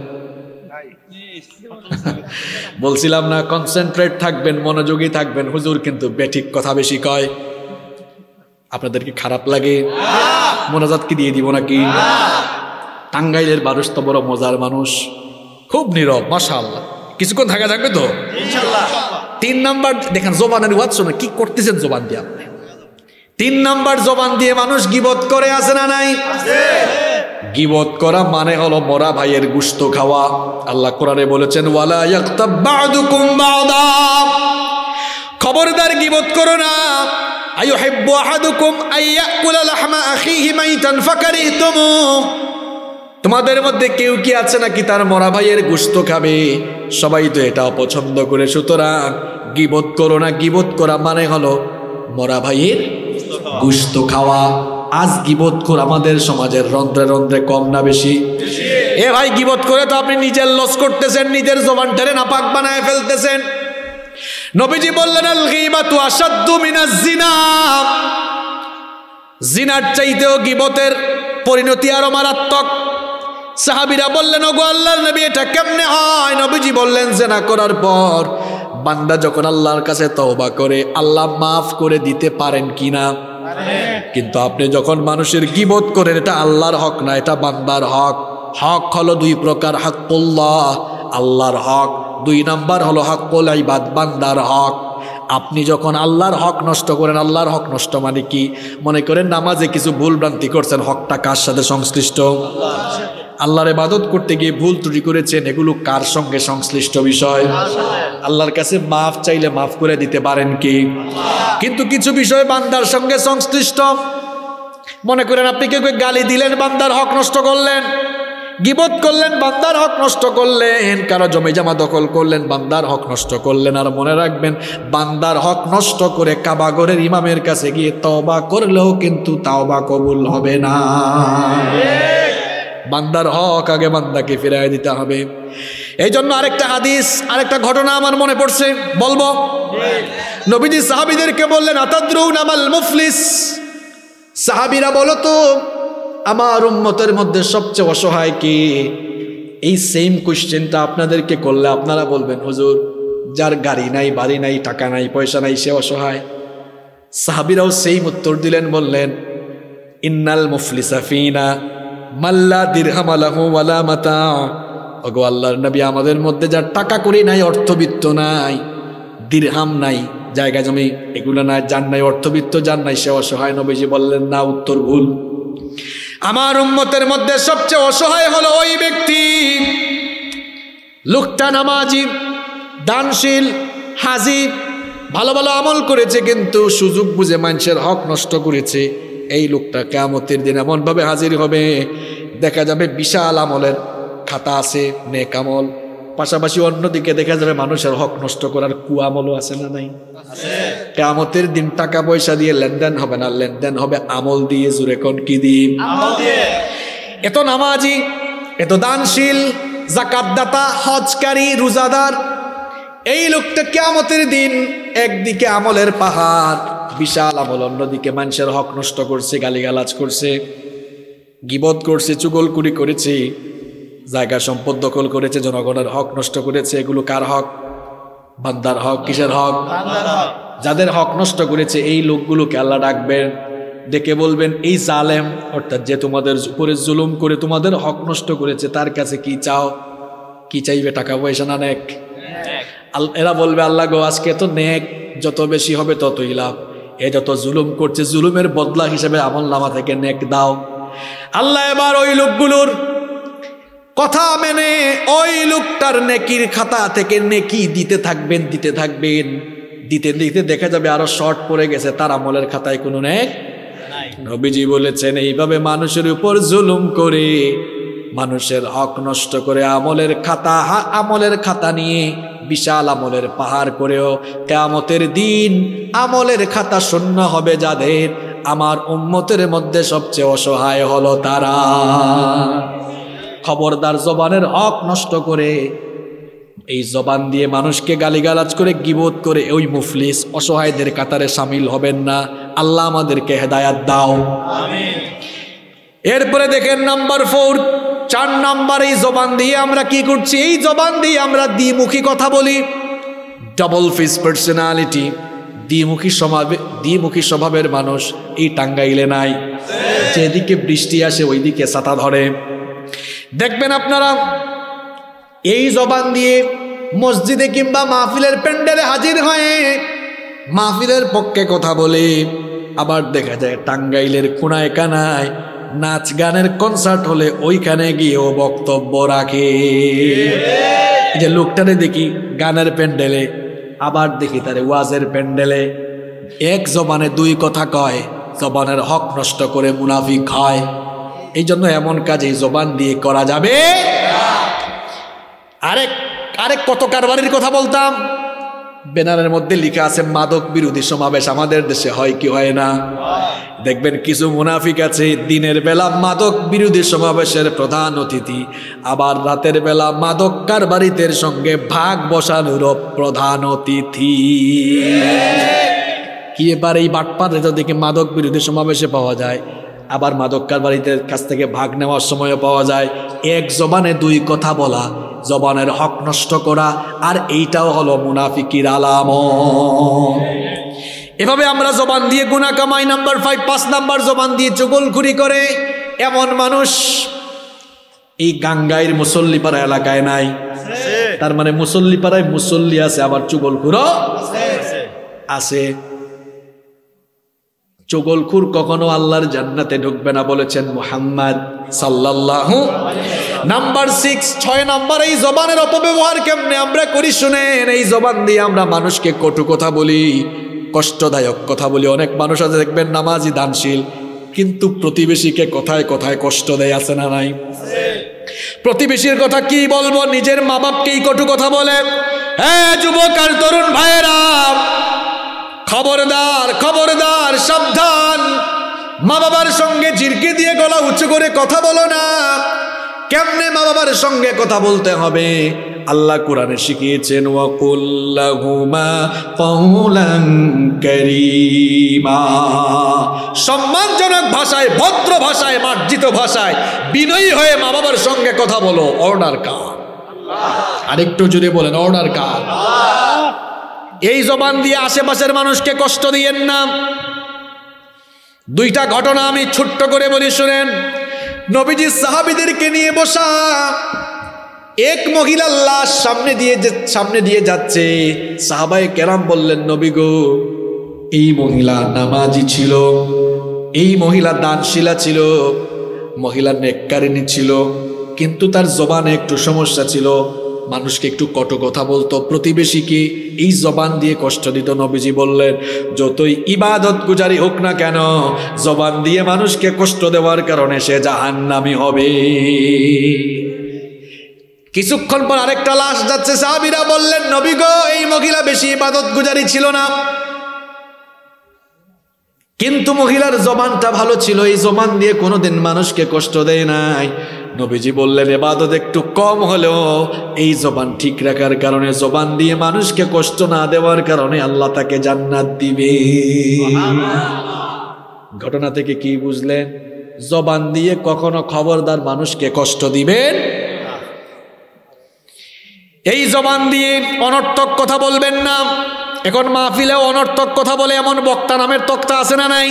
বলছিলাম না কনসেন্ট্রেট থাকবেন, মনোযোগী থাকবেন। হুজুর কিন্তু বেঠিক কথা বেশি কয়। আপনাদের কি খারাপ লাগে? মোনাজাত কি দিয়ে দিব নাকি? টাঙ্গাইলের মানুষ তো বড় মজার মানুষ। খুব নীরব, মাশাআল্লাহ। কিছুক্ষণ থাকা থাকবে তো? তিন নাম্বার দেখেন জবানের ওয়াজ শোনা কি করতেছেন জবান দিয়ে আপনি? তিন নাম্বার জবান দিয়ে মানুষ গিবত করে আছে না নাই? গিবত করা মানে হলো মরা ভাইয়ের গুস্ত খাওয়া। আল্লাহ কোরআনে বলেছেন ওয়ালা খবরদার গিবত করো না। আইয়ুহিব্বু আহাদুকুম আইয়াকুলা লাহমা আখিহি মাইতান ফাকারিহতুমু। তোমাদের মধ্যে কেউ কি আছে নাকি তার মরা ভাইয়ের গুস্ত খাবে? সবাই তো এটা অপছন্দ করে। সুতরাং গিবত করো না, গিবত করা মানে হলো মরা ভাইয়ের গুস্ত খাওয়া। আজ গিবত করে আমাদের সমাজের রন্ধ্রে রন্ধ্রে কম না বেশি। এ ভাই, গিবত করে তো আপনি নিজের লস করতেছেন, নিজের জবান টেরে নাপাক বানায় ফেলতেছেন। নবীজি বললেন, আল গীবাতু মিনাজ জিনা। জিনার চাইতেও গিবতের পরিণতি আরও মারাত্মক। সাহাবিরা বললেন, ওগো আল্লাহর নবী, এটা কেমনে হয়? নবীজি বললেন, জেনা করার পর বান্দা যখন আল্লাহর কাছে তওবা করে, আল্লাহ মাফ করে দিতে পারেন কিনা? কিন্তু আপনি যখন মানুষের গিবত করেন, এটা আল্লাহর হক না, এটা বান্দার হক। হক হলো দুই প্রকার, হাক্কুল্লাহ, আল্লাহর হক। দুই নাম্বার হলো হাক্কুল ইবাদ, বান্দার হক। আপনি যখন আল্লাহর হক নষ্ট করেন, আল্লাহর হক নষ্ট মানে কি? মনে করেন, নামাজে কিছু ভুল ভ্রান্তি করছেন, হকটা কার সাথে সংশ্লিষ্ট? আল্লাহর ইবাদত করতে গিয়ে ভুল ত্রুটি করেছেন, এগুলো কার সঙ্গে সংশ্লিষ্ট বিষয়? আল্লাহর কাছে মাফ চাইলে মাফ করে দিতে পারেন কি? কিন্তু কিছু বিষয় বান্দার সঙ্গে সংশ্লিষ্ট। মনে করেন আপনি কেউ গালি দিলেন, বান্দার হক নষ্ট করলেন, গিবত করলেন, বান্দার হক নষ্ট করলেন, কারও জমি জামা দখল করলেন, বান্দার হক নষ্ট করলেন। আর মনে রাখবেন, বান্দার হক নষ্ট করে কাবাগরের ইমামের কাছে গিয়ে তবা করলেও কিন্তু তাওবা কবুল হবে না। বান্দার হক আগে বান্দাকে ফিরাই দিতে হবে। এই জন্য আরেকটা হাদিস, আরেকটা ঘটনা আমার মনে পড়ছে। বলব? নবীজি সাহাবিদেরকে বললেন আতাদ্রুন আমাল মুফলিস? সাহাবিরা বলো তো, আমার উম্মতের মধ্যে সবচেয়ে অসহায় কি? এই সেম কোশ্চেনটা আপনাদেরকে করলে আপনারা বলবেন, হুজুর, যার গাড়ি নাই, বাড়ি নাই, টাকা নাই, পয়সা নাই, সে অসহায়? সাহাবিরাও সেই উত্তর দিলেন, বললেন, ইন্নাল মুফলিসাফিনা মাল্লা দিরহাম আলাহু ওয়ালা মাতা ওগো আল্লাহর নবী আমাদের মধ্যে যার টাকা করি নাই, অর্থবিত্ত নাই, দিরহাম নাই, জায়গা জমি এগুলো নাই, যার নাই, অর্থবিত্ত যার নাই, সে অসহায় নবীজি বললেন, না, উত্তর ভুল। আমার উম্মতের মধ্যে সবচেয়ে অসহায় হলো ওই ব্যক্তি। লোকটা নামাজি, দানশীল হাজি ভালো ভালো আমল করেছে, কিন্তু সুযোগ বুঝে মানুষের হক নষ্ট করেছে। এই লোকটা কেমতের দিন এমনভাবে হাজির হবে। দেখা যাবে বিশাল আমলের খাতা আছে নেক আমল। পাশাপাশি অন্যদিকে দেখা যাবে মানুষের হক নষ্ট করার কুয়ামলও আছে না নাই? কেমতের দিন টাকা পয়সা দিয়ে লেনদেন হবে না লেনদেন হবে আমল দিয়ে। জুড়ে কোন কি দিয়ে। এত নামাজি এত দানশীল জাকাতদাতা হজকারী রোজাদার এই লোকটা কেমতের দিন একদিকে আমলের পাহাড় বিশাল আমল অন্যদিকে মানুষের হক নষ্ট করছে গালিগালাজ করছে গিবত করছে চুগলকুড়ি করেছে জায়গা সম্পদ দখল করেছে জনগণের হক নষ্ট করেছে এগুলো কার হক? বান্দার হক কিসের হক? যাদের হক নষ্ট করেছে এই লোকগুলোকে আল্লাহ ডাকবেন ডেকে বলবেন এই জালেম অর্থাৎ যে তোমাদের উপরে জুলুম করে তোমাদের হক নষ্ট করেছে তার কাছে কি চাও? কি চাইবে? টাকা পয়সা না নেক? এরা বলবে আল্লাহ গো আজকে তো নেক যত বেশি হবে ততই লাভ। এ যত জুলুম করছে জুলুমের বদলা হিসেবে আমল নামা থেকে নেক দাও। আল্লাহ এবার ওই লোকগুলোর কথা মেনে ওই লোকটার নেকির খাতা থেকে নেকি দিতে থাকবেন দিতে থাকবেন। দিতে দিতে দেখা যাবে আরও শর্ট পড়ে গেছে তার আমলের খাতায় কোনো নেক নবীজি বলেছেন এইভাবে মানুষের উপর জুলুম করে মানুষের হক নষ্ট করে আমলের খাতা হা- আমলের খাতা নিয়ে বিশাল আমলের পাহাড় করেও কেয়ামতের দিন আমলের খাতা শূন্য হবে যাদের আমার উম্মতের মধ্যে সবচেয়ে অসহায় হলো তারা। খবরদার জবানের হক নষ্ট করে এই জবান দিয়ে মানুষকে গালিগালাজ করে গিবোধ করে ওই মুফলিস অসহায়দের কাতারে সামিল হবেন না। আল্লাহ আমাদেরকে হেদায়াত দাও। এরপরে দেখেন নাম্বার ফোর চার নাম্বার এই জবান দিয়ে আমরা কি করছি? এই জবান দিয়ে আমরা দ্বিমুখী কথা বলি। ডাবল ফিস পার্সোনালিটি দ্বিমুখী স্বভাবে, দ্বিমুখী স্বভাবের মানুষ এই টাঙ্গাইলে নাই। যেদিকে বৃষ্টি আসে ওইদিকে ছাতা ধরে। দেখবেন আপনারা, এই জবান দিয়ে মসজিদে কিংবা মাহফিলের প্যান্ডেলে হাজির হয়ে মাহফিলের পক্ষে কথা বলে। আবার দেখা যায় টাঙ্গাইলের কোনায় কানায় নাচ গানের কনসার্ট হলে ওইখানে গিয়েও বক্তব্য রাখে। যে লোকটারে দেখি গানের প্যান্ডেলে, আবার দেখি তারে ওয়াজের প্যান্ডেলে। এক জবানে দুই কথা কয়, জবানের হক নষ্ট করে মুনাফিক হয় এই জন্য এমন কাজ এই জবান দিয়ে করা যাবে। আরেক আরেক কত কারবারির কথা বলতাম? ব্যানারের মধ্যে লেখা আছে, মাদক বিরোধী সমাবেশ আমাদের দেশে হয় কি হয় না? দেখবেন কিছু মুনাফিক আছে, দিনের বেলা মাদক বিরোধী সমাবেশের প্রধান অতিথি, আবার রাতের বেলা মাদক কারবারিদের সঙ্গে ভাগ বসানোর প্রধান অতিথি। কি এবার এই বাটপাত দেখে মাদক বিরোধী সমাবেশে পাওয়া যায়? আবার মাদক কারবারিদের কাছ থেকে ভাগ নেওয়ার সময়ও পাওয়া যায়। এক জবানে দুই কথা বলা জবানের হক নষ্ট করা আর এইটাও হলো মুনাফিকির আলাম এভাবে আমরা জবান দিয়ে গুণা কামাই নাম্বার ফাইভ পাঁচ নাম্বার জবান দিয়ে চুগলখুরি করে। এমন মানুষ এই গাঙ্গাইয়ের মুসল্লিপাড়া এলাকায় নাই। তার মানে মুসল্লিপাড়ায় মুসল্লি আছে আবার চুগলখুরও আছে। চগলখুর কখনো আল্লাহর জান্নাতে ঢুকবে না বলেছেন মুহাম্মদ সাল্লাল্লাহু নাম্বার সিক্স ছয় নাম্বার, এই জবানের অপব্যবহার কেমনে? আমরা করি শুনেন, এই জবান দিয়ে আমরা মানুষকে কটু কথা বলি, কষ্টদায়ক কথা বলি। অনেক মানুষ আছে, দেখবেন নামাজি দানশীল, কিন্তু প্রতিবেশীকে কথায় কথায় কষ্ট দেয়, আছে না নাই? প্রতিবেশীর কথা কি বলব? নিজের মা বাপকেই কটু কথা বলে। হ্যাঁ যুবক আর তরুণ ভাইয়েরা খবরদার খবরদার, সাবধান। মা বাবার সঙ্গে ঝিরকি দিয়ে গলা উঁচু করে কথা বলো না। কেমনে মা বাবার সঙ্গে কথা বলতে হবে? আল্লাহ কোরআনে শিখিয়েছেন সম্মানজনক ভাষায়, ভদ্র ভাষায়, মার্জিত ভাষায়, বিনয়ী হয়ে মা বাবার সঙ্গে কথা বলো। অর্ডার কার আরেকটু জুড়ে বলেন অর্ডার কার এই জবান দিয়ে আশেপাশের মানুষকে কষ্ট দিয়েন না। দুইটা ঘটনা আমি ছোট্ট করে বলি, শুনেন। নবীজি সাহাবিদেরকে নিয়ে বসা এক মহিলার লাশ সামনে দিয়ে সামনে দিয়ে যাচ্ছে। সাহাবাই কেরাম বললেন, নবী গো, এই মহিলা নামাজি ছিল, এই মহিলা দানশীলা ছিল, মহিলা নেককারিনী ছিল, কিন্তু তার জবানে একটু সমস্যা ছিল। মানুষকে একটু কট কথা বলতো। প্রতিবেশীকে এই জবান দিয়ে কষ্ট দিত? নবীজি বললেন, যতই ইবাদত গুজারি হোক না কেন, জবান দিয়ে মানুষকে কষ্ট দেওয়ার কারণে সে জাহান্নামি হবে। কিছুক্ষণ পর আরেকটা লাশ যাচ্ছে। সাহাবিরা বললেন, নবী গো, এই মহিলা বেশি ইবাদত গুজারি ছিল না। কিন্তু মহিলার জবানটা ভালো ছিল। এই জবান দিয়ে কোনোদিন মানুষকে কষ্ট দেয় নাই। নবীজি বললেন এবাদত একটু কম হলেও এই জবান ঠিক রাখার কারণে জবান দিয়ে মানুষকে কষ্ট না দেওয়ার কারণে আল্লাহ তাকে জান্নাত দিবে। ঘটনা থেকে কি বুঝলেন? জবান দিয়ে কখনো খবরদার মানুষকে কষ্ট দিবেন? এই জবান দিয়ে অনর্থক কথা বলবেন না। এখন মাহফিলেও অনর্থক কথা বলে এমন বক্তা নামের তক্তা আছে না নাই?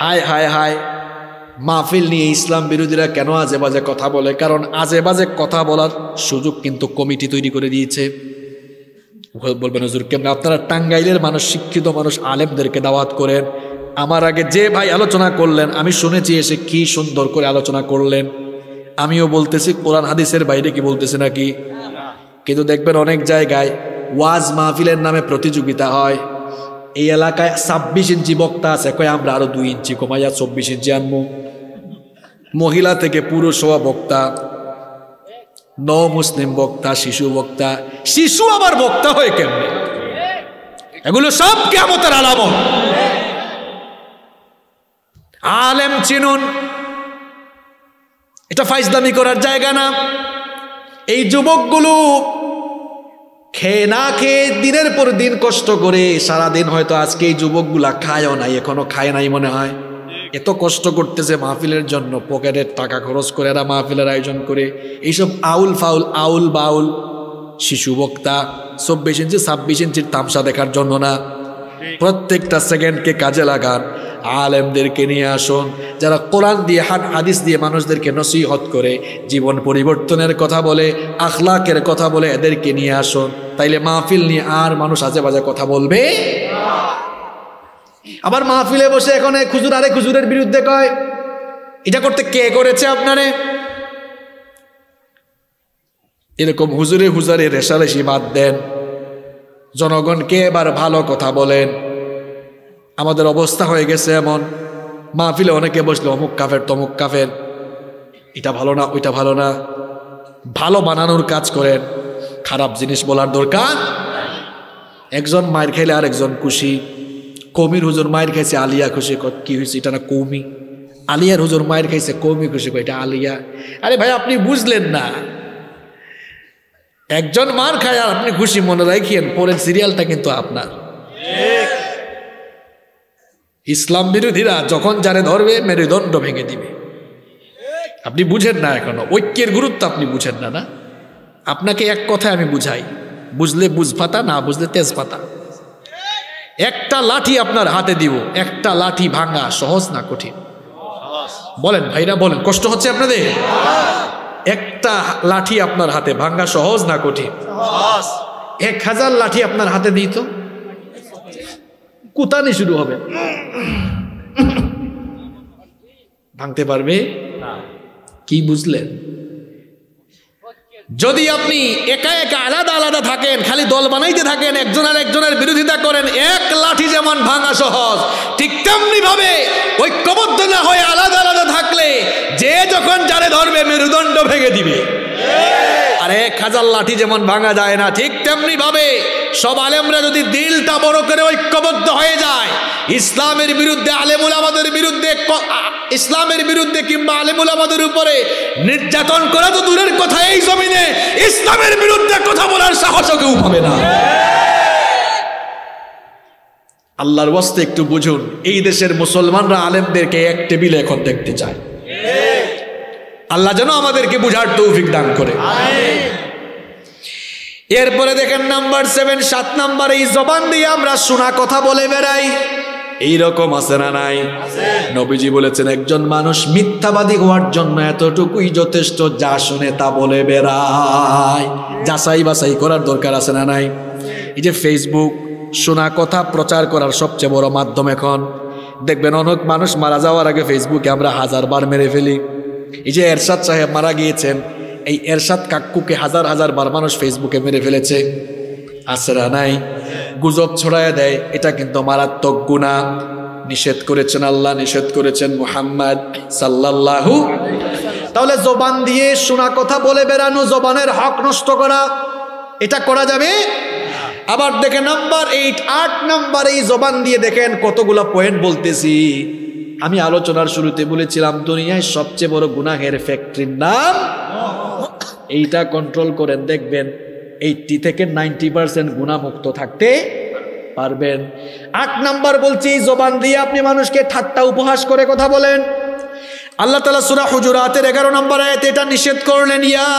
হায় হায় হায়। মাহফিল নিয়ে ইসলাম বিরোধীরা কেন আজে বাজে কথা বলে? কারণ আজে বাজে কথা বলার সুযোগ কিন্তু কমিটি তৈরি করে দিয়েছে। বলবেন, হুজুর, কেমন? আপনারা টাঙ্গাইলের মানুষ, শিক্ষিত মানুষ, আলেমদেরকে দাওয়াত করেন। আমার আগে যে ভাই আলোচনা করলেন, আমি শুনেছি এসে কি সুন্দর করে আলোচনা করলেন। আমিও বলতেছি, কোরআন হাদিসের বাইরে কি বলতেছি নাকি? কিন্তু দেখবেন অনেক জায়গায় ওয়াজ মাহফিলের নামে প্রতিযোগিতা হয়। এই এলাকায় ছাব্বিশ ইঞ্চি বক্তা আছে। কয়, আমরা আরও দুই ইঞ্চি কমাইয়া চব্বিশ ইঞ্চি আনব মহিলা থেকে পুরুষ হওয়া বক্তা ন মুসলিম বক্তা, শিশু বক্তা, শিশু আবার বক্তা হয়ে কেমনে? এগুলো সব কেমতের আলামত। আলেম চিনুন, এটা ফাইজদামি করার জায়গা না। এই যুবকগুলো খেয়ে না খেয়ে দিনের পর দিন কষ্ট করে সারাদিন হয়তো আজকে এই যুবকগুলা খায়ও নাই, এখনও খায় নাই মনে হয়। এত কষ্ট করতেছে মাহফিলের জন্য পকেটের টাকা খরচ করে এরা মাহফিলের আয়োজন করে। এইসব আউল ফাউল আউল বাউল শিশু বক্তা চব্বিশ ইঞ্চি ছাব্বিশ ইঞ্চির তামসা দেখার জন্য না। প্রত্যেকটা সেকেন্ডকে কাজে লাগান। আলেমদেরকে নিয়ে আসুন। যারা কোরআন দিয়ে হাট হাদিস দিয়ে মানুষদেরকে নসিহত করে জীবন পরিবর্তনের কথা বলে আখলাকের কথা বলে এদেরকে নিয়ে আসুন। তাইলে মাহফিল নিয়ে আর মানুষ আজে বাজে কথা বলবে আবার মাহফিলে বসে এখন খুজুর আরে খুজুরের বিরুদ্ধে কয়, এটা করতে কে করেছে আপনারে? এরকম হুজুরে হুজারে রেশারেশি বাদ দেন। জনগণকে এবার ভালো কথা বলেন? আমাদের অবস্থা হয়ে গেছে এমন। মাহফিলে অনেকে বসলে, অমুক কাফের, তমুক কাফের। এটা ভালো না, ওইটা ভালো না। ভালো বানানোর কাজ করেন। খারাপ জিনিস বলার দরকার একজন মায়ের খেলে আর একজন খুশি। কমির হুজুর মায়ের খাইছে আলিয়া খুশি কি হয়েছে এটা না কৌমি? আলিয়ার হুজুর মায়ের খাইছে, কৌমি খুশি এটা আলিয়া। আরে ভাই, আপনি বুঝলেন না। একজন মার খায় আর আপনি খুশি, মনে রাখিয়েন, পরের সিরিয়ালটা কিন্তু আপনার। ইসলাম বিরোধীরা যখন যারে ধরবে, মেরুদণ্ড ভেঙে দিবে। আপনি বুঝেন না এখনও, ঐক্যের গুরুত্ব আপনি বুঝেন না না? আপনাকে এক কথায় আমি বুঝাই, বুঝলে বুঝপাতা না বুঝলে তেজপাতা। একটা লাঠি আপনার হাতে দিব একটা লাঠি ভাঙা সহজ না কঠিন? বলেন ভাইরা বলেন কষ্ট হচ্ছে আপনাদের? একটা লাঠি আপনার হাতে ভাঙ্গা সহজ না কঠিন? এক হাজার লাঠি আপনার হাতে দিত কুতানি শুরু হবে। ভাঙতে পারবে? কি বুঝলেন? যদি আপনি একা একা আলাদা আলাদা থাকেন, খালি দল বানাইতে থাকেন, একজন আর একজনের বিরোধিতা করেন, এক লাঠি যেমন ভাঙা সহজ, ঠিক তেমনি ভাবে ঐক্যবদ্ধ না হয়ে আলাদা আলাদা থাকলে যে যখন যারে ধরবে, মেরুদণ্ড ভেঙে দিবে। এক হাজার লাঠি যেমন ভাঙা যায় না, ঠিক তেমনি ভাবে সব আলেমরা যদি দিলটা বড় করে ঐক্যবদ্ধ হয়ে যায়, ইসলামের বিরুদ্ধে, আলেমুল আমাদের বিরুদ্ধে ইসলামের বিরুদ্ধে কিংবা আলেমুল আমাদের উপরে নির্যাতন করা তো দূরের কথা, এই জমিনে ইসলামের বিরুদ্ধে কথা বলার সাহসও কেউ পাবে না। আল্লাহর ওয়াস্তে একটু বুঝুন, এই দেশের মুসলমানরা আলেমদেরকে এক টেবিলে এখন দেখতে চায়। আল্লাহ যেন আমাদেরকে বুঝার তৌফিক দান করে। এরপরে দেখেন নাম্বার সেভেন, সাত নাম্বার, এই জবান দিয়ে আমরা শোনা কথা বলে বেড়াই। এইরকম আছে না নাই? নবীজি বলেছেন, একজন মানুষ মিথ্যাবাদী হওয়ার জন্য এতটুকুই যথেষ্ট, যা শুনে তা বলে বেড়ায়। যাচাই বাছাই করার দরকার আছে না নাই? এই যে ফেসবুক শোনা কথা প্রচার করার সবচেয়ে বড় মাধ্যম এখন। দেখবেন, অনেক মানুষ মারা যাওয়ার আগে ফেসবুকে আমরা হাজার বার মেরে ফেলি। এই যে এরশাদ সাহেব মারা গিয়েছেন, এই এরশাদ কাকুকে হাজার হাজার বার মানুষ ফেসবুকে মেরে ফেলেছে। আসরা নাই? গুজব ছড়ায় দেয়, এটা কিন্তু মারাত্মক গুণা। নিষেধ করেছেন আল্লাহ, নিষেধ করেছেন মুহাম্মদ সাল্লাল্লাহু তাহলে জবান দিয়ে শোনা কথা বলে বেড়ানো, জবানের হক নষ্ট করা, এটা করা যাবে আবার দেখে নাম্বার এইট, আট নাম্বার এই জবান দিয়ে দেখেন কতগুলো পয়েন্ট বলতেছি। আমি আলোচনার শুরুতে বলেছিলাম, দুনিয়ায় সবচেয়ে বড় গুনাহের ফ্যাক্টরির নাম, এইটা কন্ট্রোল করেন, দেখবেন এইটি থেকে নাইনটি পার্সেন্ট গুণামুক্ত থাকতে পারবেন। আট নাম্বার বলছি, জবান দিয়ে আপনি মানুষকে ঠাট্টা উপহাস করে কথা বলেন। আল্লাহ তালা সুরা হুজুরাতের এগারো নম্বর আয়াত এটা নিষেধ করলেন, ইয়া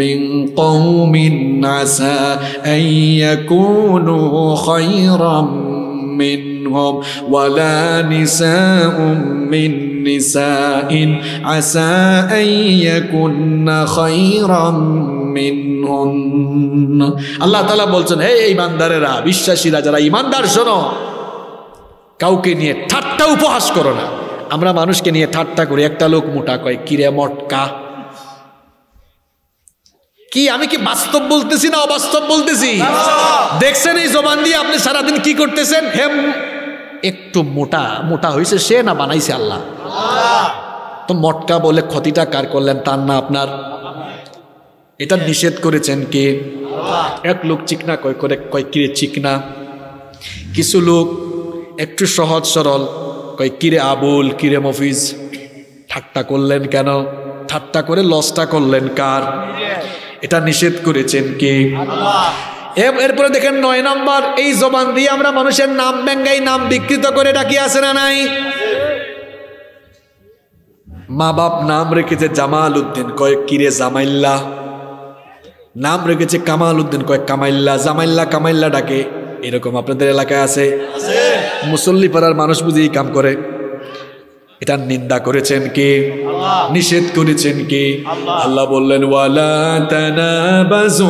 মিন খায়রাম منهم ولا نساء من نساء عسى أن يكن خيرا منهن আল্লাহ তালা বলছেন হে ইমানদারেরা বিশ্বাসীরা যারা ইমানদার শোনো কাউকে নিয়ে ঠাট্টা উপহাস করো না আমরা মানুষকে নিয়ে ঠাট্টা করি একটা লোক মোটা কয় কিরে মটকা কি আমি কি বাস্তব বলতেছি না অবাস্তব বলতেছি? দেখছেন এই জবান দিয়ে আপনি সারাদিন কি করতেছেন? হেম একটু মোটা মোটা হয়েছে সে না বানাইছে আল্লাহ? তো মটকা বলে ক্ষতিটা কার করলেন তার না আপনার? এটা নিষেধ করেছেন কে? এক লোক চিকনা কয় করে কয় কিরে চিকনা? কিছু লোক একটু সহজ সরল কয় কিরে আবুল কিরে মফিজ? ঠাট্টা করলেন কেন? ঠাট্টা করে লসটা করলেন কার? এটা নিষেধ করেছেন কে? এরপরে দেখেন নয় নম্বর এই জবান দিয়ে আমরা মানুষের নাম ব্যাঙ্গাই নাম বিকৃত করে ডাকি আছে না নাই? মা বাপ নাম রেখেছে জামাল উদ্দিন কয়েক কিরে জামাইল্লা? নাম রেখেছে কামাল উদ্দিন কয়েক কামাইল্লা জামাইল্লা কামাইল্লা ডাকে। এরকম আপনাদের এলাকায় আছে? মুসল্লি পাড়ার মানুষ বুঝি কাম করে। এটা নিন্দা করেছেন কে? নিষেধ করেছেন কে? আল্লাহ। বললেন ওয়ালা তানাবাজু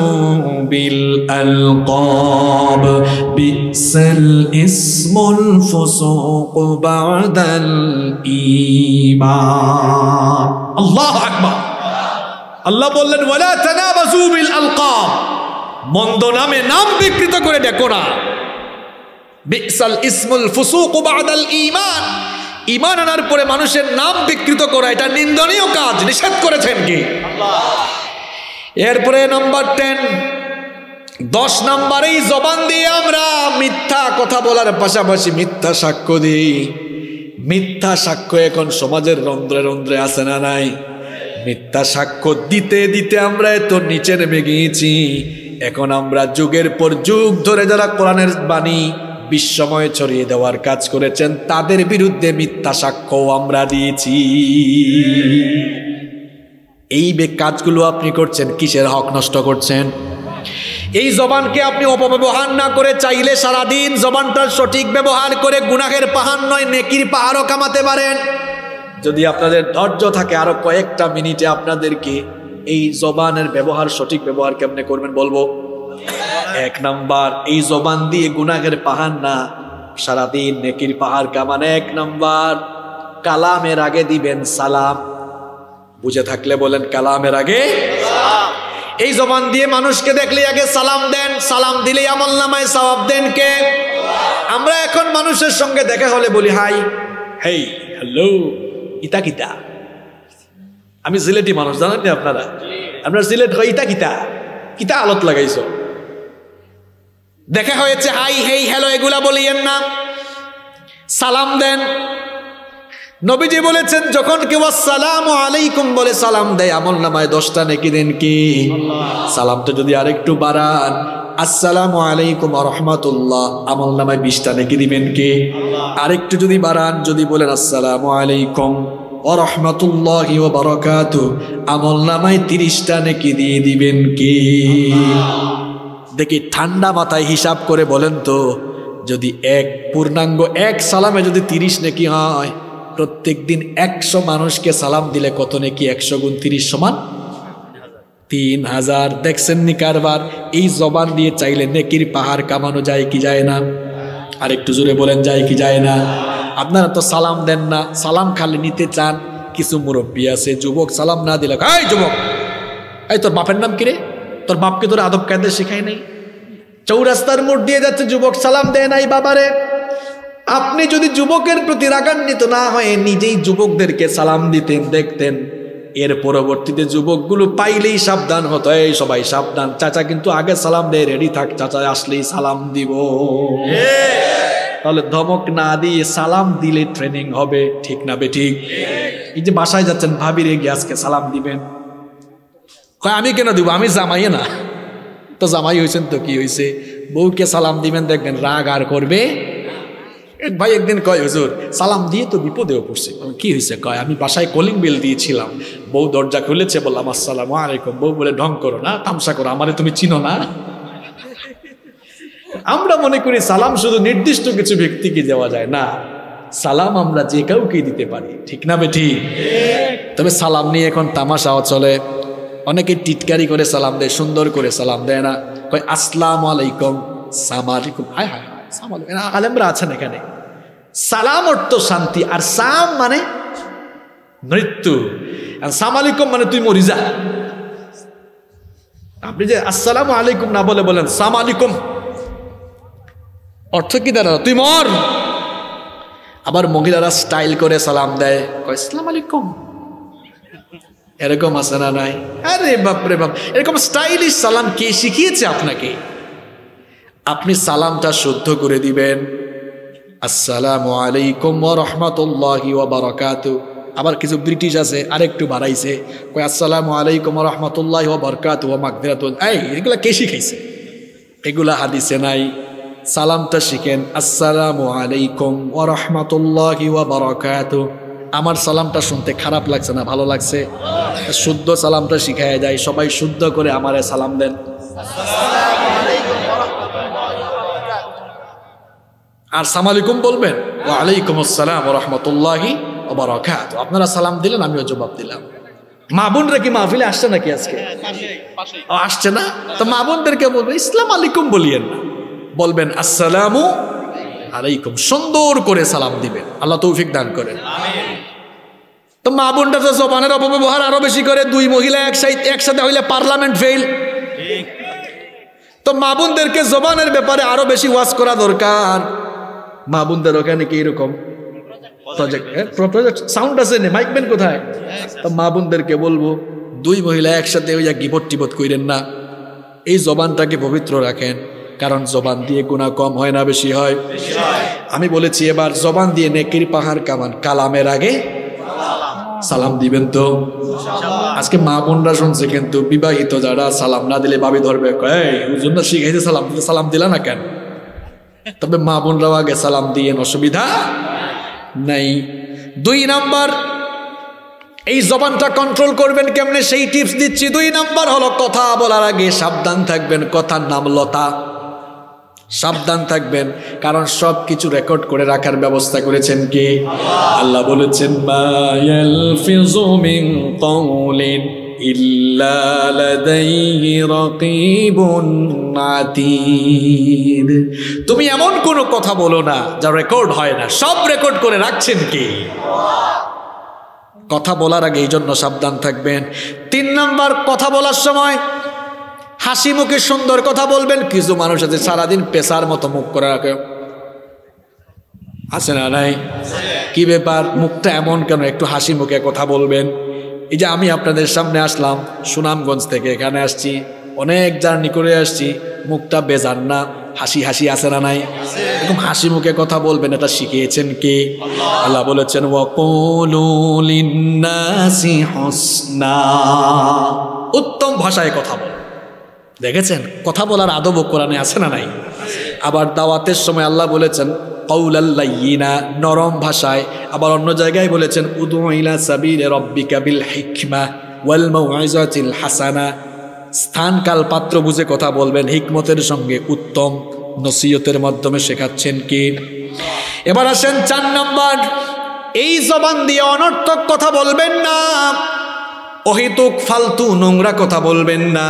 বিল আলকাব বিসাল ইসমুল ফুসুক বাদাল ঈমান। আল্লাহু আকবার। আল্লাহ বললেন ওয়ালা তানাবাজু বিল আলকাব মন্দ নামে নাম বিকৃত করে দেখো না। বিসাল ইসমুল ফুসুক বাদাল ঈমান। ইমান আনার পরে মানুষের নাম বিকৃত করা এটা নিন্দনীয় কাজ নিষেধ করেছেন কি? এরপরে নাম্বার টেন দশ নাম্বারেই জবান দিয়ে আমরা মিথ্যা কথা বলার পাশাপাশি মিথ্যা সাক্ষ্য দিই। মিথ্যা সাক্ষ্য এখন সমাজের রন্ধ্রে রন্ধ্রে আছে না নাই? মিথ্যা সাক্ষ্য দিতে দিতে আমরা এত নিচে নেমে গিয়েছি এখন আমরা যুগের পর যুগ ধরে যারা কোরআনের বাণী বিশ্বময় ছড়িয়ে দেওয়ার কাজ করেছেন, তাদের বিরুদ্ধে মিথ্যা সাক্ষ্য আমরা দিয়েছি। এই কাজগুলো আপনি করছেন, কিসের হক নষ্ট করছেন? এই জবানকে আপনি অপব্যবহার না করে চাইলে সারাদিন জবানটার সঠিক ব্যবহার করে গুনাহের পাহাড় নয়, নেকির পাহাড়ও কামাতে পারেন। যদি আপনাদের ধৈর্য থাকে আরও কয়েকটা মিনিটে আপনাদেরকে এই জবানের ব্যবহার, সঠিক ব্যবহার কেমনে করবেন বলব? এক নাম্বার এই জবান দিয়ে গুনাহের পাহাড় না। সারাদিন নেকির পাহাড় কামান? এক নাম্বার কালামের আগে দিবেন সালাম। বুঝে থাকলে বলেন কালামের আগে এই জবান দিয়ে মানুষকে দেখলে আগে সালাম দেন। সালাম দিলে আমল নামায় সবাব দেন কে? আমরা এখন মানুষের সঙ্গে দেখা হলে বলি হাই হেই হ্যালো ইতা কিতা? আমি সিলেটি মানুষ জানেন আপনারা? আপনার সিলেট হয় ইতা কিতা? কিতা আলত লাগাইছো? দেখা হয়েছে হাই হেই হ্যালো এগুলা বলিয়েন না। সালাম দেন। নবীজি বলেছেন যখন কেউ আসসালাম আলাইকুম বলে সালাম দেয় আমল নামায় দশটা নেকি দেন কি? সালামটা যদি আরেকটু বাড়ান আসসালামু আলাইকুম রহমতুল্লাহ আমল নামায় বিশটা নেকি দিবেন কি? আরেকটু যদি বাড়ান যদি বলেন আসসালামু আলাইকুম ও রহমতুল্লাহ ও বারকাত আমল নামায় তিরিশটা নেকি দিয়ে দিবেন কি? দেখি ঠান্ডা মাথায় হিসাব করে বলেন তো, যদি এক পূর্ণাঙ্গ এক সালামে যদি তিরিশ নেকি হয়, প্রত্যেক দিন একশো মানুষকে সালাম দিলে কত নেকি? একশো গুণ তিরিশ সমান তিন হাজার। দেখছেন নি কারবার? এই জবান দিয়ে চাইলে নেকির পাহাড় কামানো যায় কি যায় না? আর একটু জোরে বলেন, যায় কি যায় না? আপনারা তো সালাম দেন না, সালাম খালি নিতে চান। কিছু মুরব্বী আছে, যুবক, সালাম না দিলে, এই যুবক, এই তোর বাপের নাম কিরে তোর বাপকে তোর আদব কায়দা শেখায় নাই। চৌরাস্তার মোড় দিয়ে যাচ্ছে যুবক, সালাম দেয় নাই বাবারে। আপনি যদি যুবকের প্রতি রাগান্বিত না হয়ে, নিজেই যুবকদেরকে সালাম দিতেন, দেখতেন। এর পরবর্তীতে যুবকগুলো পাইলেই সাবধান হতো। এই সবাই সাবধান। চাচা কিন্তু আগে সালাম দেয়, রেডি থাক, চাচা, আসলেই সালাম দিব। তাহলে ধমক না দিয়ে সালাম দিলে ট্রেনিং হবে, ঠিক না বে ঠিক? এই যে বাসায় যাচ্ছেন, ভাবিরে গিয়ে আজকে সালাম দিবেন। কয় আমি কেন দিব? আমি জামাই না। তো জামাই হয়েছেন তো কি হয়েছে বউকে সালাম দিবেন দেখবেন রাগ আর করবে এক ভাই একদিন কয় হুজুর সালাম দিয়ে তো বিপদেও পড়ছে। কি হয়েছে কয় আমি বাসায় কলিং বেল দিয়েছিলাম। বউ দরজা খুলেছে বললাম আসসালাম আলাইকুম। বউ বলে ঢং করো না তামসা করো আমারে তুমি চিনো না। আমরা মনে করি সালাম শুধু নির্দিষ্ট কিছু ব্যক্তিকে দেওয়া যায় না। সালাম আমরা যে কাউকে দিতে পারি। ঠিক না বেঠি? তবে সালাম নিয়ে এখন তামাশাও চলে। অনেকে টিটকারি করে সালাম দেয়, সুন্দর করে সালাম দেয় না। কয়, আসসালাম আলাইকুম। সাম আলাইকুম হায় হায় হায় সাম আলেমরা আছেন এখানে। সালাম অর্থ শান্তি, আর সাম মানে মৃত্যু। আর সাম আলাইকুম মানে তুই মরি যা। আপনি যে আসসালামু আলাইকুম না বলে বলেন, সাম আলাইকুম। অর্থ কি দাঁড়ানো তুই মর। আবার মহিলারা স্টাইল করে সালাম দেয়। কয়, আসসালাম আলাইকুম। এরকম আছে না নাই? আরে বাপরে বাপ, এরকম স্টাইলিশ সালাম কে শিখিয়েছে আপনাকে? আপনি সালামটা শুদ্ধ করে দিবেন। আসসালামু আলাইকুম রাহমাতুল্লাহি বারাকাতু। আবার কিছু ব্রিটিশ আছে, আরেকটু বাড়াইছে। কয়, আসসালামু আলাইকুম রাহমাতুল্লাহি ওয়া বারাকাতু ওয়া মাগফিরাতুন। এই, এগুলা কে শিখাইছে? এগুলা হাদিসে নাই। সালামটা শিখেন, আসসালামু আলাইকুম ওয়া রাহমাতুল্লাহি ওয়া বারাকাতু। আমার সালামটা শুনতে খারাপ লাগছে না, ভালো লাগছে? শুদ্ধ সালামটা শিখায় যায় সবাই শুদ্ধ করে আমারে সালাম দেন। আর সালামালাইকুম বলবেন? ওয়া আলাইকুম আসসালাম ওয়া রাহমাতুল্লাহি ওয়া আপনারা সালাম দিলেন, আমিও জবাব দিলাম। মা বোনরা কি মাহফিলে আসছে নাকি আজকে? আসছে না? তো মা বোনদেরকে বলবে, ইসলাম আলাইকুম বলিয়েন না। বলবেন, আসসালামু আলাইকুম। সুন্দর করে সালাম দিবেন। আল্লাহ তৌফিক দান করেন। তো মা বোনটা তো জবানের অপব্যবহার আরও বেশি করে দুই মহিলা একসাথে একসাথে হইলে পার্লামেন্ট ফেল তো মা বোনদেরকে জবানের ব্যাপারে আরও বেশি ওয়াজ করা দরকার। মা বোনদের ওখানে কি এরকম? প্রজেক্ট প্রজেক্ট সাউন্ড আছে নে মাইক বেন কোথায়? তো মা বোনদেরকে বলব দুই মহিলা একসাথে ওই গিবট টিবট কইরেন না। এই জবানটাকে পবিত্র রাখেন কারণ জবান দিয়ে গুণা কম হয় না বেশি হয়। আমি বলেছি এবার জবান দিয়ে নেকির পাহাড় কামান কালামের আগে সালাম দিবেন তো? আজকে মা বোনরা শুনছে কিন্তু বিবাহিত যারা, সালাম না দিলে ভাবি ধরবে। না শিখাইছে সালাম দিতে সালাম দিলা না কেন? তবে মা বোনরাও আগে সালাম দিয়েন অসুবিধা নাই। দুই নাম্বার, এই জবানটা কন্ট্রোল করবেন কেমনে? সেই টিপস দিচ্ছি। দুই নাম্বার হলো, কথা বলার আগে সাবধান থাকবেন। কথার নাম লতা। সাবধান থাকবেন, কারণ সব কিছু রেকর্ড করে রাখার ব্যবস্থা করেছেন কি? আল্লাহ বলেছেন তুমি এমন কোনো কথা বলো না, যা রেকর্ড হয় না, সব রেকর্ড করে রাখছেন কি? কথা বলার আগে এই জন্য সাবধান থাকবেন। তিন নাম্বার কথা বলার সময় হাসি মুখে সুন্দর কথা বলবেন, কিছু মানুষ আছে সারাদিন পেশার মতো মুখ করে রাখে। আছে না নাই? কি ব্যাপার? মুখটা এমন কেন? একটু হাসি মুখে কথা বলবেন। এই যে আমি আপনাদের সামনে আসলাম, সুনামগঞ্জ থেকে এখানে আসছি, অনেক জার্নি করে আসছি, মুখটা বেজান না, হাসি হাসি আছে না নাই? এরকম হাসি মুখে কথা বলবেন, এটা শিখিয়েছেন কে? আল্লাহ বলেছেন, ওয়াকুলু লিন্নাসি হুসনা। উত্তম ভাষায় কথা বল। দেখেছেন? কথা বলার আদব কোরআনে আছে না নাই? আবার দাওয়াতের সময় আল্লাহ বলেছেন কৌলাল্লাইনা নরম ভাষায়। আবার অন্য জায়গায় বলেছেন উদুইলা সাবির রব্বিকা বিল হিকমা ওয়াল মাউইজাতিল হাসানা স্থান কাল পাত্র বুঝে কথা বলবেন, হিকমতের সঙ্গে উত্তম নসিয়তের মাধ্যমে শেখাচ্ছেন কি? এবার আসেন চার নম্বর। এই জবান দিয়ে অনর্থক কথা বলবেন না। অহিতুক ফালতু নোংরা কথা বলবেন না।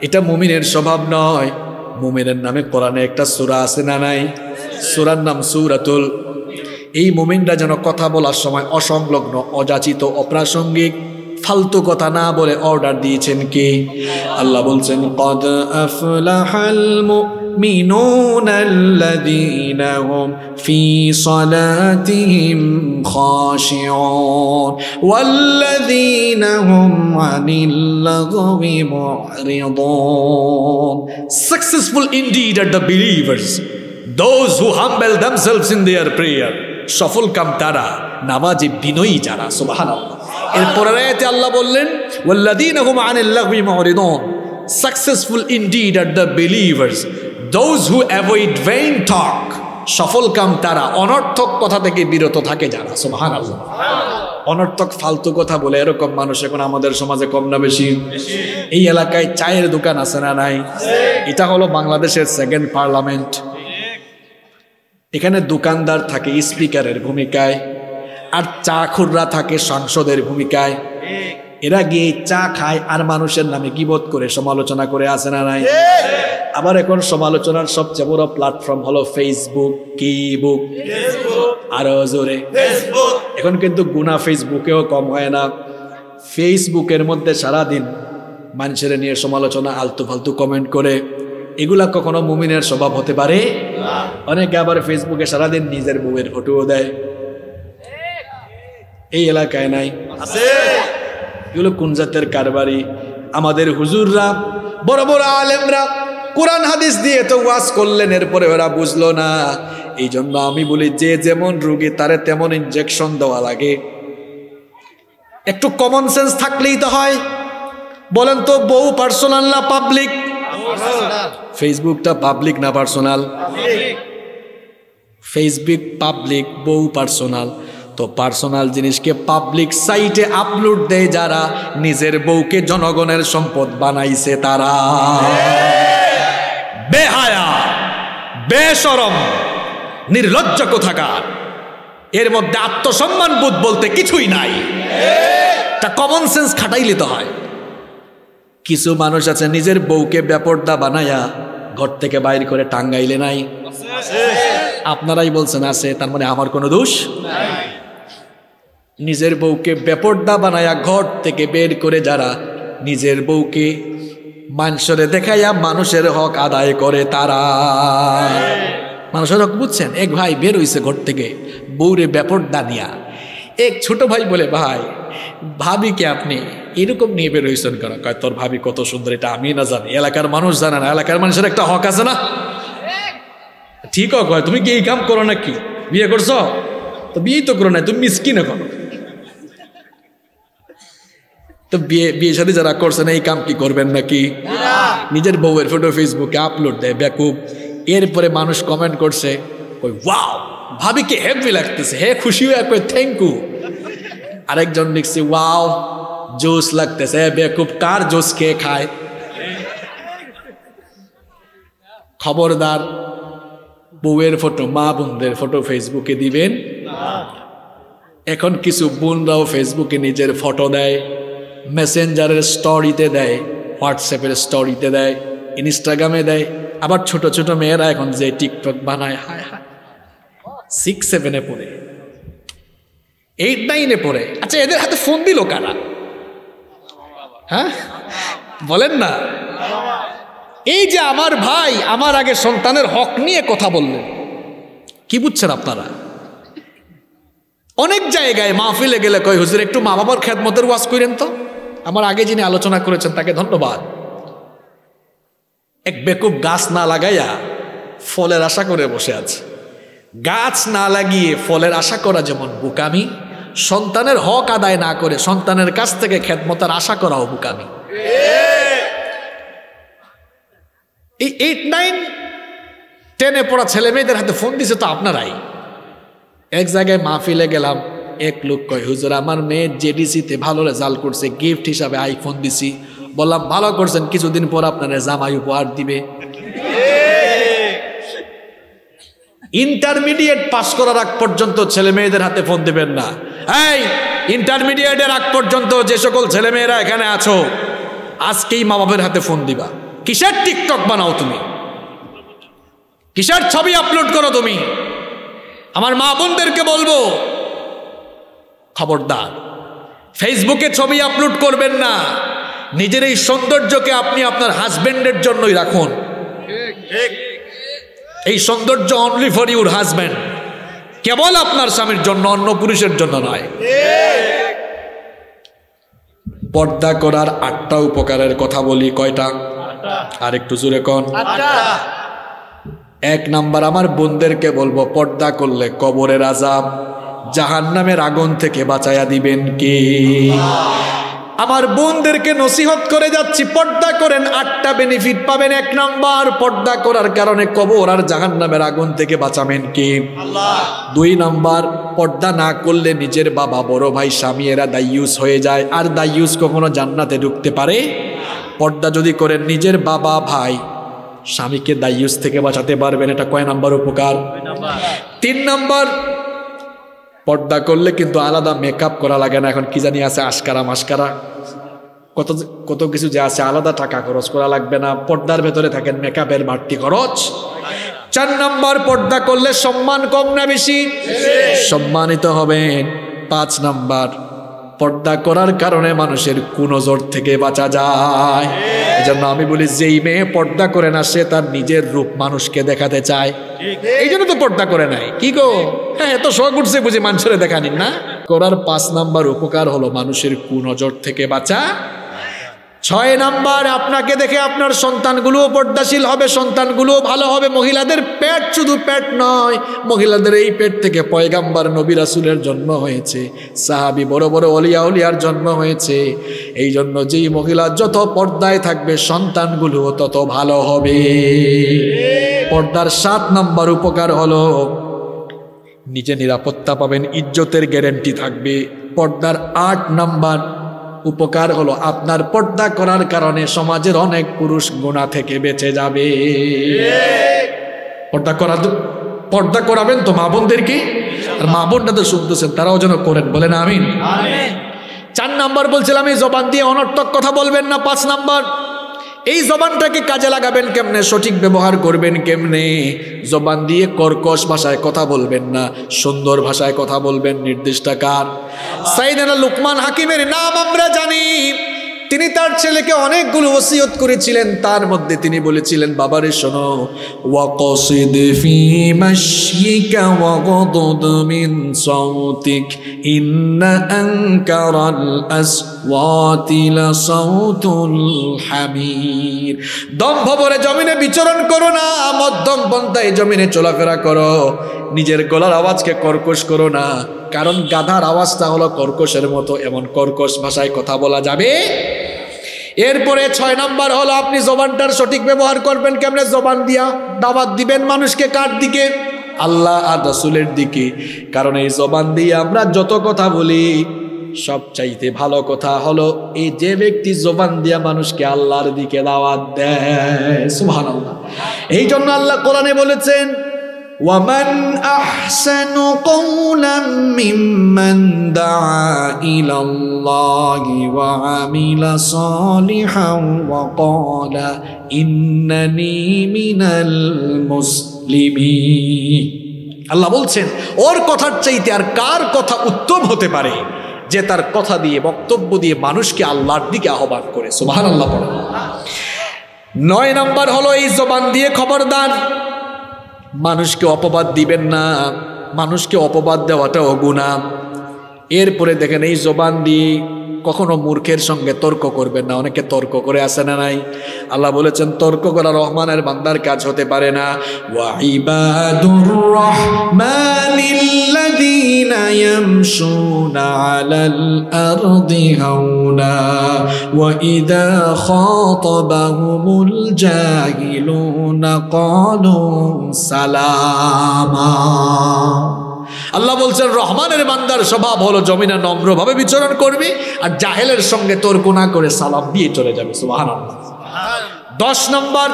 এটা মুমিনের স্বভাব নয়। মুমিনের নামে কোরআনে একটা সুরা আছে না নাই? সুরার নাম সুরাতুল। এই মুমিনরা যেন কথা বলার সময় অসংলগ্ন, অযাচিত, অপ্রাসঙ্গিক, ফালতু কথা না বলে অর্ডার দিয়েছেন কি? আল্লাহ বলছেন, কদ আফলাহাল المؤمنون الذين هم في صلاتهم خاشعون والذين هم عن اللغو معرضون Successful indeed are the believers those who humble themselves in their prayer সফল কাম তারা নামাজে বিনয়ী যারা সুবহানাল্লাহ এরপরের আয়াতে আল্লাহ বললেন ওয়াল্লাযীনা হুম আনিল লাগবি মুরিদুন successful indeed are the believers those who avoid vain talk সফল কাম তারা অনর্থক কথা থেকে বিরত থাকে যারা সুবহানাল্লাহ। অনর্থক ফালতু কথা বলে এরকম মানুষ এখন আমাদের সমাজে কম না বেশি। এই এলাকায় চায়ের দোকান আছে না নাই? এটা হলো বাংলাদেশের সেকেন্ড পার্লামেন্ট এখানে দোকানদার থাকে স্পিকারের ভূমিকায় আর চা খুররা থাকে সংসদের ভূমিকায়। এরা গিয়ে চা খায় আর মানুষের নামে গিবোধ করে সমালোচনা করে আসে না নাই? আবার এখন সমালোচনার সবচেয়ে বড় প্ল্যাটফর্ম হলো ফেসবুক কি বুক আরও জোরে। এখন কিন্তু গুনা ফেসবুকেও কম হয় না। ফেসবুকের মধ্যে সারাদিন মানুষের নিয়ে সমালোচনা আলতু ফালতু কমেন্ট করে এগুলা কখনো মুমিনের স্বভাব হতে পারে? অনেকে আবার ফেসবুকে সারাদিন নিজের বউয়ের ফটোও দেয়। এই এলাকায় নাই। এগুলো কোন জাতের কারবারি? আমাদের হুজুররা বড় বড় আলেমরা কোরআন হাদিস দিয়ে তো ওয়াজ করলেন, এরপরে ওরা বুঝলো না। এই জন্য আমি বলি, যে যেমন রুগী, তারে তেমন ইনজেকশন দেওয়া লাগে। একটু কমন সেন্স থাকলেই তো হয়। বলেন তো, বউ পার্সোনাল না পাবলিক ফেসবুকটা পাবলিক না পার্সোনাল ফেসবুক পাবলিক বউ পার্সোনাল তো পার্সোনাল জিনিসকে পাবলিক সাইটে আপলোড দেয় যারা, নিজের বউকে জনগণের সম্পদ বানাইছে তারা। বেসরম, নির্লজ্জ কোথাকার। এর মধ্যে আত্মসম্মান বোধ বলতে কিছুই নাই। তা কমন সেন্স খাটাইলে তো হয়। কিছু মানুষ আছে নিজের বউকে ব্যাপরদা বানায়া ঘর থেকে বাইর করে টাঙ্গাইলে নাই। আপনারাই বলছেন আছে, তার মানে আমার কোনো দোষ? নিজের বউকে বেপর্দা বানায়া ঘর থেকে বের করে যারা নিজের বউকে মানুষরে দেখাইয়া মানুষের হক আদায় করে তারা। মানুষের হক বুঝছেন? এক ভাই বের হইছে ঘর থেকে, বউরে বেপর্দা নিয়া। এক ছোট ভাই বলে, ভাই, ভাবি কে আপনি? এরকম নিয়ে বের হয়েছেন কেন? কয়, তোর ভাবি কত সুন্দর, এটা আমি না জানি। এলাকার মানুষ জানে না, এলাকার মানুষের একটা হক আছে না? ঠিক কয়, তুমি কি এই কাম করো নাকি? বিয়ে করছ? তো বিয়েই তো করো না তুমি মিস মিসকিনে করো তো বিয়ে বিয়ে সাথে যারা করছেন এই কাম কি করবেন নাকি? নিজের বউয়ের ফটো ফেসবুকে আপলোড দেয় ব্যাকুব এরপরে মানুষ কমেন্ট করছে ওই ওয়াও ভাবিকে হেভি লাগতেছে হে খুশি হয়ে কই থ্যাংক ইউ আরেকজন লিখছে ওয়াও জোস লাগতেছে বেকুব কার জোস খেয়ে খায়? খবরদার বউয়ের ফটো মা বোনদের ফটো ফেসবুকে দিবেন। এখন কিছু বোনরাও ফেসবুকে নিজের ফটো দেয়। মেসেঞ্জারের স্টোরিতে দেয় হোয়াটসঅ্যাপের স্টোরিতে দেয় ইনস্টাগ্রামে দেয়। আবার ছোট ছোট মেয়েরা এখন যে টিকটক বানায়, হায় হায়। সিক্স সেভেনে পড়ে। এইট নাইনে পড়ে। আচ্ছা এদের হাতে ফোন দিল কারা? হ্যাঁ? বলেন না। এই যে আমার ভাই, আমার আগে সন্তানের হক নিয়ে কথা বললেন। কি বুঝছেন আপনারা? অনেক জায়গায় মাহফিলে গেলে কয়, হুজুর, একটু মা বাবার খ্যাতমতের ওয়াজ করেন তো। আমার আগে যিনি আলোচনা করেছেন, তাকে ধন্যবাদ। এক বেকুব গাছ না লাগাইয়া ফলের আশা করে বসে আছে। গাছ না লাগিয়ে ফলের আশা করা যেমন বুকামি, সন্তানের হক আদায় না করে সন্তানের কাছ থেকে খেদমতার আশা করাও বুকামি। এই এইট নাইন টেনে পড়া ছেলে মেয়েদের হাতে ফোন দিছে তো আপনারাই। এক জায়গায় মাহফিলে গেলাম এক লোক কয়, হুজুর, আমার মেয়ে জেডিসিতে ভালো রেজাল্ট করছে গিফট হিসাবে আইফোন দিছি। বললাম, ভালো করছেন, কিছুদিন পর আপনার জামাই উপহার দিবে। ইন্টারমিডিয়েট পাশ করার আগ পর্যন্ত ছেলে মেয়েদের হাতে ফোন দিবেন না। এই ইন্টারমিডিয়েটের আগ পর্যন্ত যে সকল ছেলে মেয়েরা এখানে আছো, আজকেই মা বাবার হাতে ফোন দিবা। কিসের টিকটক বানাও তুমি? কিসের ছবি আপলোড করো তুমি? আমার মা বোনদেরকে বলব খবরদার। ফেসবুকে ছবি আপলোড করবেন না। নিজের এই সৌন্দর্যকে আপনি আপনার হাজবেন্ডের জন্যই রাখুন। এই সৌন্দর্য অনলি ফর ইউর হাজব্যান্ড কেবল আপনার স্বামীর জন্য অন্য পুরুষের জন্য নয়। পর্দা করার আটটা উপকারের কথা বলি কয়টা? আর একটু জোরে কন। এক নাম্বার আমার বোনদেরকে বলব পর্দা করলে কবরের আজাব জাহান নামের আগুন থেকে বাঁচাইয়া দিবেন কে? আমার বোনদেরকে নসিহত করে যাচ্ছি পর্দা করেন আটটা বেনিফিট পাবেন এক নাম্বার পর্দা করার কারণে কবর আর জাহান নামের আগুন থেকে বাঁচাবেন কে? দুই নাম্বার পর্দা না করলে নিজের বাবা বড় ভাই স্বামী এরা দাইয়ুস হয়ে যায় আর দাইয়ুস কখনো জান্নাতে ঢুকতে পারে? পর্দা যদি করেন নিজের বাবা ভাই স্বামীকে দাইয়ুস থেকে বাঁচাতে পারবেন এটা কয় নাম্বার উপকার? তিন নাম্বার পর্দা করলে কিন্তু আলাদা মেকআপ করা লাগে না। এখন কি জানি আছে আশকারা মাসকারা কত কত কিছু যে আছে আলাদা টাকা খরচ করা লাগবে না। পর্দার ভেতরে থাকেন মেকআপের বাড়তি খরচ। চার নাম্বার পর্দা করলে সম্মান কম না বেশি। সম্মানিত হবেন। পাঁচ নাম্বার পর্দা করার কারণে মানুষের কুনজর থেকে বাঁচা যায়। জন্য আমি বলি, যেই মেয়ে পর্দা করে না, সে তার নিজের রূপ মানুষকে দেখাতে চায়। এই জন্য তো পর্দা করে নাই। কি গো? হ্যাঁ এত শখ উঠছে বুঝি মানুষের দেখানি না? করার পাঁচ নাম্বার উপকার হলো মানুষের কুনজর থেকে বাঁচা। ছয় নাম্বার, আপনাকে দেখে আপনার সন্তানগুলোও পর্দাশীল হবে, সন্তানগুলোও ভালো হবে। মহিলাদের পেট শুধু পেট নয়, মহিলাদের এই পেট থেকে পয়গাম্বার নবী রাসুলের জন্ম হয়েছে, সাহাবি বড় বড় অলিয়া অলিয়ার জন্ম হয়েছে। এই জন্য যেই মহিলা যত পর্দায় থাকবে সন্তানগুলোও তত ভালো হবে। পর্দার সাত নাম্বার উপকার হলো, নিজে নিরাপত্তা পাবেন, ইজ্জতের গ্যারেন্টি থাকবে। পর্দার আট নাম্বার উপকার হলো আপনার পর্দা করার কারণে সমাজের অনেক পুরুষ গোনা থেকে বেঁচে যাবে। পর্দা করা পর্দা করাবেন তো মা বোনদেরকে আর মা বোনটা তো শুনতেছেন তারাও যেন করেন বলেন আমিন। চার নাম্বার বলছিলাম এই জবান দিয়ে অনর্থক কথা বলবেন না পাঁচ নাম্বার। এই জবানটাকে কাজে লাগাবেন কেমনে? সঠিক ব্যবহার করবেন কেমনে? জবান দিয়ে কর্কশ ভাষায় কথা বলবেন না। সুন্দর ভাষায় কথা বলবেন নির্দিষ্ট কার। সাইদানা লুকমান হাকিমের নাম আমরা জানি। তিনি তার ছেলেকে অনেকগুলো ওসিয়ত করেছিলেন। তার মধ্যে তিনি বলেছিলেন, বাবারে, শোনো, ওয়াকসিদ ফি লাসাউতুল হামির। দম্ভ ভরে জমিনে বিচরণ করো না, মধ্যম পন্থায় জমিনে চলাফেরা করো। নিজের গলার আওয়াজকে কর্কশ করো না, কারণ গাধার আওয়াজটা হলো কর্কশের মতো, এমন কর্কশ ভাষায় কথা বলা যাবে। এরপরে ছয় নাম্বার হলো, আপনি জবানটার সঠিক ব্যবহার করবেন কেমনে? জবান দিয়া দাওয়াত দিবেন মানুষকে কার দিকে? আল্লাহ আর রসুলের দিকে। কারণ এই জবান দিয়ে আমরা যত কথা বলি সব চাইতে ভালো কথা হলো এই যে ব্যক্তি জবান দিয়া মানুষকে আল্লাহর দিকে দাওয়াত দেয় সুবহানাল্লাহ এই জন্য আল্লাহ কোরআনে বলেছেন ومن احسن قولا ممن دعا الى الله وعمل صالحا وقال انني من المسلمين আল্লাহ বলছেন ওর কথার চাইতে আর কার কথা উত্তম হতে পারে যে তার কথা দিয়ে, বক্তব্য দিয়ে মানুষকে আল্লাহর দিকে আহ্বান করে। সুবাহ আল্লাহ পড়ে। নয় নাম্বার হলো এই জবান দিয়ে খবরদার। মানুষকে অপবাদ দিবেন না। মানুষকে অপবাদ দেওয়াটা গুণা এরপরে দেখেন এই জবান দিয়ে কখনো মূর্খের সঙ্গে তর্ক করবেন না। অনেকে তর্ক করে আসে না নাই? আল্লাহ বলেছেন, তর্ক করা রহমানের বান্দার কাজ হতে পারে না। হাওনা সালামা। আল্লাহ বলছেন, রহমানের বান্দার স্বভাব হলো জমিনে নম্রভাবে বিচরণ করবে আর জাহেলের সঙ্গে তর্ক না করে সালাম দিয়ে চলে যাবে সুবাহান দশ নম্বর,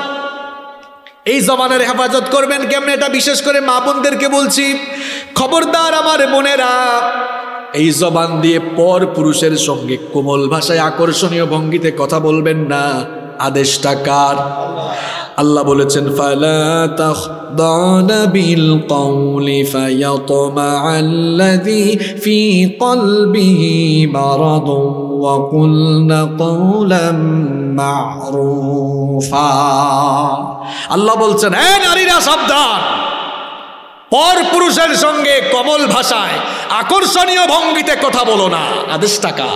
এই জমানের হেফাজত করবেন কেমন? এটা বিশেষ করে মা বোনদেরকে বলছি, খবরদার আমার বোনেরা, এই জবান দিয়ে পর পুরুষের সঙ্গে কোমল ভাষায় আকর্ষণীয় ভঙ্গিতে কথা বলবেন না। আদেশটা কার? আল্লাহ বলেছেন ফালা تخضعن بالقول فيطمع الذي في قلبه مرض وقلن قولا معروفا আল্লাহ বলছেন হ্যাঁ নারীরা সাবধান পর পুরুষের সঙ্গে কমল ভাষায় আকর্ষণীয় ভঙ্গিতে কথা বলো না আদেশ টাকা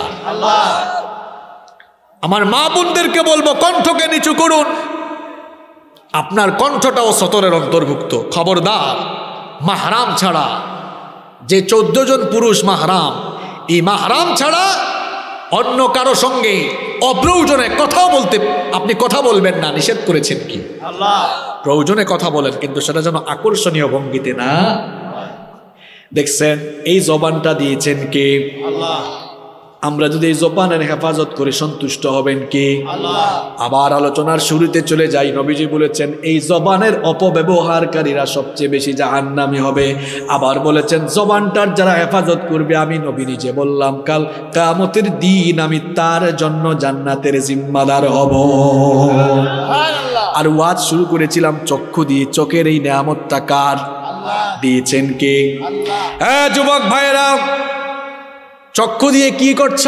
আমার মা বোনদেরকে বলবো কণ্ঠকে নিচু করুন আপনার কণ্ঠটাও সতরের অন্তর্ভুক্ত। খবরদার মাহারাম ছাড়া যে চোদ্দ জন পুরুষ মাহারাম এই মাহারাম ছাড়া অন্য কারও সঙ্গে অপ্রয়োজনে কথাও বলতে আপনি কথা বলবেন না নিষেধ করেছেন কি? প্রয়োজনে কথা বলেন কিন্তু সেটা যেন আকর্ষণীয় ভঙ্গিতে না। দেখছেন এই জবানটা দিয়েছেন কে? আমরা যদি এই জবানের হেফাজত করে সন্তুষ্ট হবেন কে? আবার আলোচনার শুরুতে চলে যাই। নবীজি বলেছেন এই জবানের অপব্যবহারকারীরা সবচেয়ে বেশি জাহান্নামি হবে। আবার বলেছেন জবানটার যারা হেফাজত করবে আমি নবী নিজে বললাম কাল কামতের দিন আমি তার জন্য জান্নাতের জিম্মাদার হব। আর ওয়াজ শুরু করেছিলাম চক্ষু দিয়ে চোখের এই নেয়ামতটা কার? দিয়েছেন কে? হ্যাঁ যুবক ভাইয়েরা চক্ষু দিয়ে কি করছ?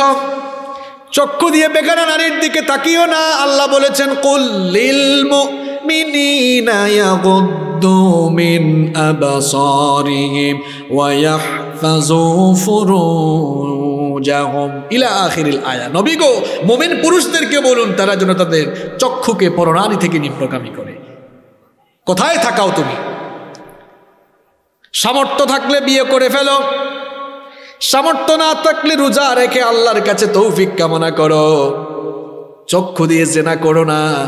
চক্ষু দিয়ে বেকারা নারীর দিকে তাকিও না। আল্লাহ বলেছেন কুল্লিল মুমিনিনা ইয়াগুদ্দু মিন আবসারিহিম ওয়া ইয়াহফাজু ফুরুজাহুম। ইলা আখিরিল আয়া। নবী গো, মুমিন পুরুষদেরকে বলুন, তারা যেন তাদের চক্ষুকে পরনারী থেকে নিম্নগামী করে। কোথায় থাকাও তুমি? সামর্থ্য থাকলে বিয়ে করে ফেলো। সামর্থ্য না থাকলে রোজা রেখে আল্লাহর কাছে তৌফিক কামনা করো। চক্ষু দিয়ে জেনা করো না।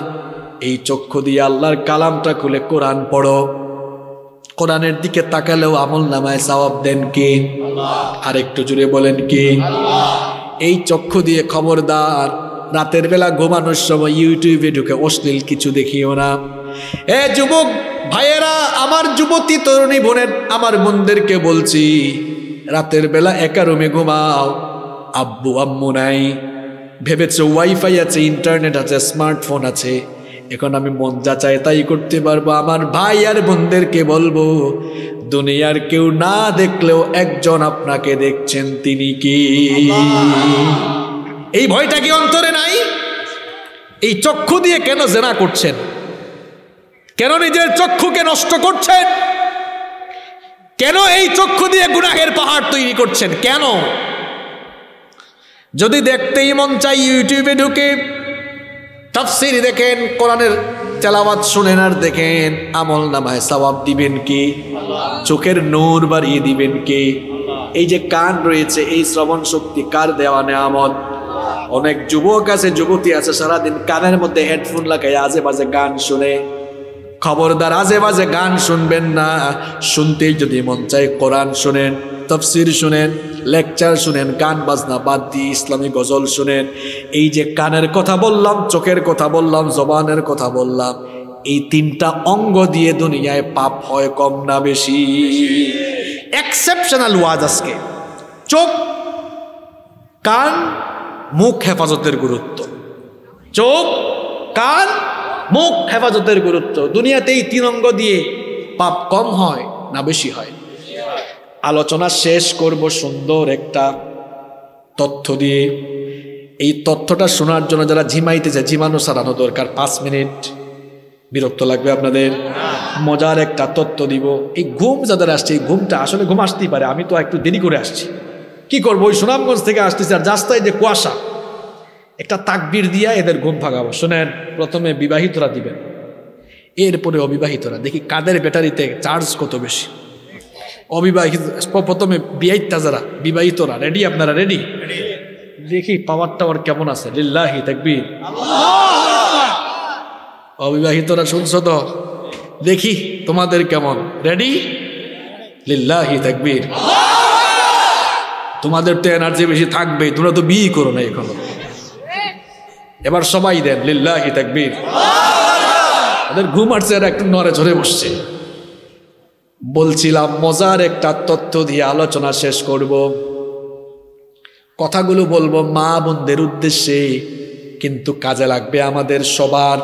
এই চক্ষু দিয়ে আল্লাহর কালামটা খুলে কোরআন পড়ো। কোরআনের দিকে তাকালেও আমল নামায় সওয়াব দেন কে? আর একটু জুড়ে বলেন কি? এই চক্ষু দিয়ে খবরদার রাতের বেলা ঘুমানোর সময় ইউটিউবে ঢুকে অশ্লীল কিছু দেখিও না। এ যুবক ভাইয়েরা আমার যুবতী তরুণী বোনের আমার বোনদেরকে বলছি রাতের বেলা একা রুমে ঘুমাও। আব্বু, আম্মু নাই। ভেবেছে ওয়াইফাই আছে, ইন্টারনেট আছে, স্মার্টফোন আছে। এখন আমি মন যা চাই তাই করতে পারব। আমার ভাই আর বোনদেরকে বলব, দুনিয়ার কেউ না দেখলেও একজন আপনাকে দেখছেন তিনি কি? এই ভয়টা কি অন্তরে নাই? এই চক্ষু দিয়ে কেন জেনা করছেন? কেন নিজের চক্ষুকে নষ্ট করছেন? কেন এই চক্ষু দিয়ে গুনাহের পাহাড় তৈরি করছেন? কেন? যদি দেখতেই মন চাই ইউটিউবে ঢুকে, তাফসির দেখেন, কোরআনের তেলাওয়াত শুনেন আর দেখেন, আমল নামায় সওয়াব দিবেন কি? চোখের নূর বাড়িয়ে দিবেন কি? এই যে কান রয়েছে, এই শ্রবণ শক্তি কার দেওয়া নেয়ামত? অনেক যুবক আছে, যুবতী আছে, সারাদিন কানের মধ্যে হেডফোন লাগায় আজে বাজে গান শুনে। খবরদার আজে বাজে গান শুনবেন না। শুনতেই যদি মন চায় কোরআন শুনেন, তফসির শুনেন, লেকচার শুনেন, গান বাজনা বাদ দিয়ে ইসলামী গজল শুনেন। এই যে কানের কথা বললাম, চোখের কথা বললাম, জবানের কথা বললাম, এই তিনটা অঙ্গ দিয়ে দুনিয়ায় পাপ হয় কম না বেশি। এক্সেপশনাল ওয়াজ আজকে। চোখ, কান, মুখ হেফাজতের গুরুত্ব। চোখ, কান মুখ হেফাজতের গুরুত্ব। দুনিয়াতেই তিন অঙ্গ দিয়ে পাপ কম হয় না বেশি হয়। আলোচনা শেষ করব সুন্দর একটা তথ্য দিয়ে। এই তথ্যটা শোনার জন্য যারা ঝিমাইতে ঝিমাইতেছে ঝিমানো সারানো দরকার। পাঁচ মিনিট বিরক্ত লাগবে আপনাদের। মজার একটা তত্ত্ব দিব। এই ঘুম যাদের আসছে, এই ঘুমটা আসলে ঘুম আসতেই পারে। আমি তো একটু দেরি করে আসছি। কি করব? ওই সুনামগঞ্জ থেকে আসতেছি আর রাস্তায় যে কুয়াশা। একটা তাকবির দিয়া এদের ঘুম ভাগাবো শোনেন প্রথমে বিবাহিতরা দিবেন। এরপরে অবিবাহিতরা। দেখি কাদের ব্যাটারিতে চার্জ কত বেশি। অবিবাহিত প্রথমে বিয়াইতা যারা বিবাহিতরা। রেডি আপনারা? রেডি দেখি পাওয়ার টাওয়ার কেমন আছে। লিল্লাহি তাকবীর। অবিবাহিতরা শুনছো তো? দেখি তোমাদের কেমন। রেডি লিল্লাহি তাকবীর। তোমাদের তো এনার্জি বেশি থাকবে তোমরা তো বিয়ে করো না এখনও। এবার সবাই দেন, লিল্লাহি তাকবীর। ওদের ঘুম আসছে আর একটু নড়ে ঝরে বসছে। বলছিলাম, মজার একটা তথ্য দিয়ে আলোচনা শেষ করব। কথাগুলো বলব মা বোনদের উদ্দেশ্যে, কিন্তু কাজে লাগবে আমাদের সবার।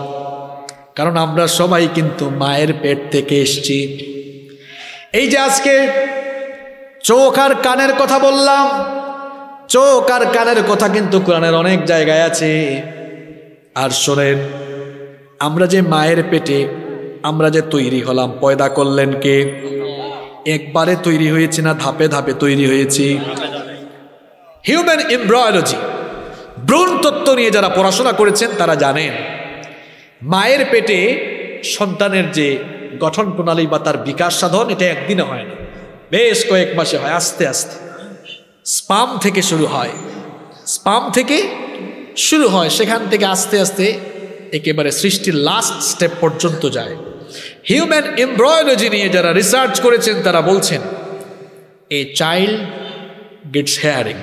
কারণ আমরা সবাই কিন্তু মায়ের পেট থেকে এসছি। এই যে আজকে চোখ আর কানের কথা বললাম, চোখ আর কানের কথা কিন্তু কোরআনের অনেক জায়গায় আছে। আর শোনেন, আমরা যে মায়ের পেটে, আমরা যে তৈরি হলাম, পয়দা করলেন কে? একবারে তৈরি হয়েছি না, ধাপে ধাপে তৈরি হয়েছি। হিউম্যান এমব্রয়োলজি ভ্রূণ তত্ত্ব নিয়ে যারা পড়াশোনা করেছেন, তারা জানেন, মায়ের পেটে সন্তানের যে গঠন প্রণালী বা তার বিকাশ সাধন, এটা একদিনে হয় না। বেশ কয়েক মাসে হয়, আস্তে আস্তে। স্পাম থেকে শুরু হয়। স্পাম থেকে শুরু হয় সেখান থেকে আস্তে আস্তে একেবারে সৃষ্টির লাস্ট স্টেপ পর্যন্ত যায়। হিউম্যান এমব্রয়োলজি নিয়ে যারা রিসার্চ করেছেন, তারা বলছেন a child gets hearing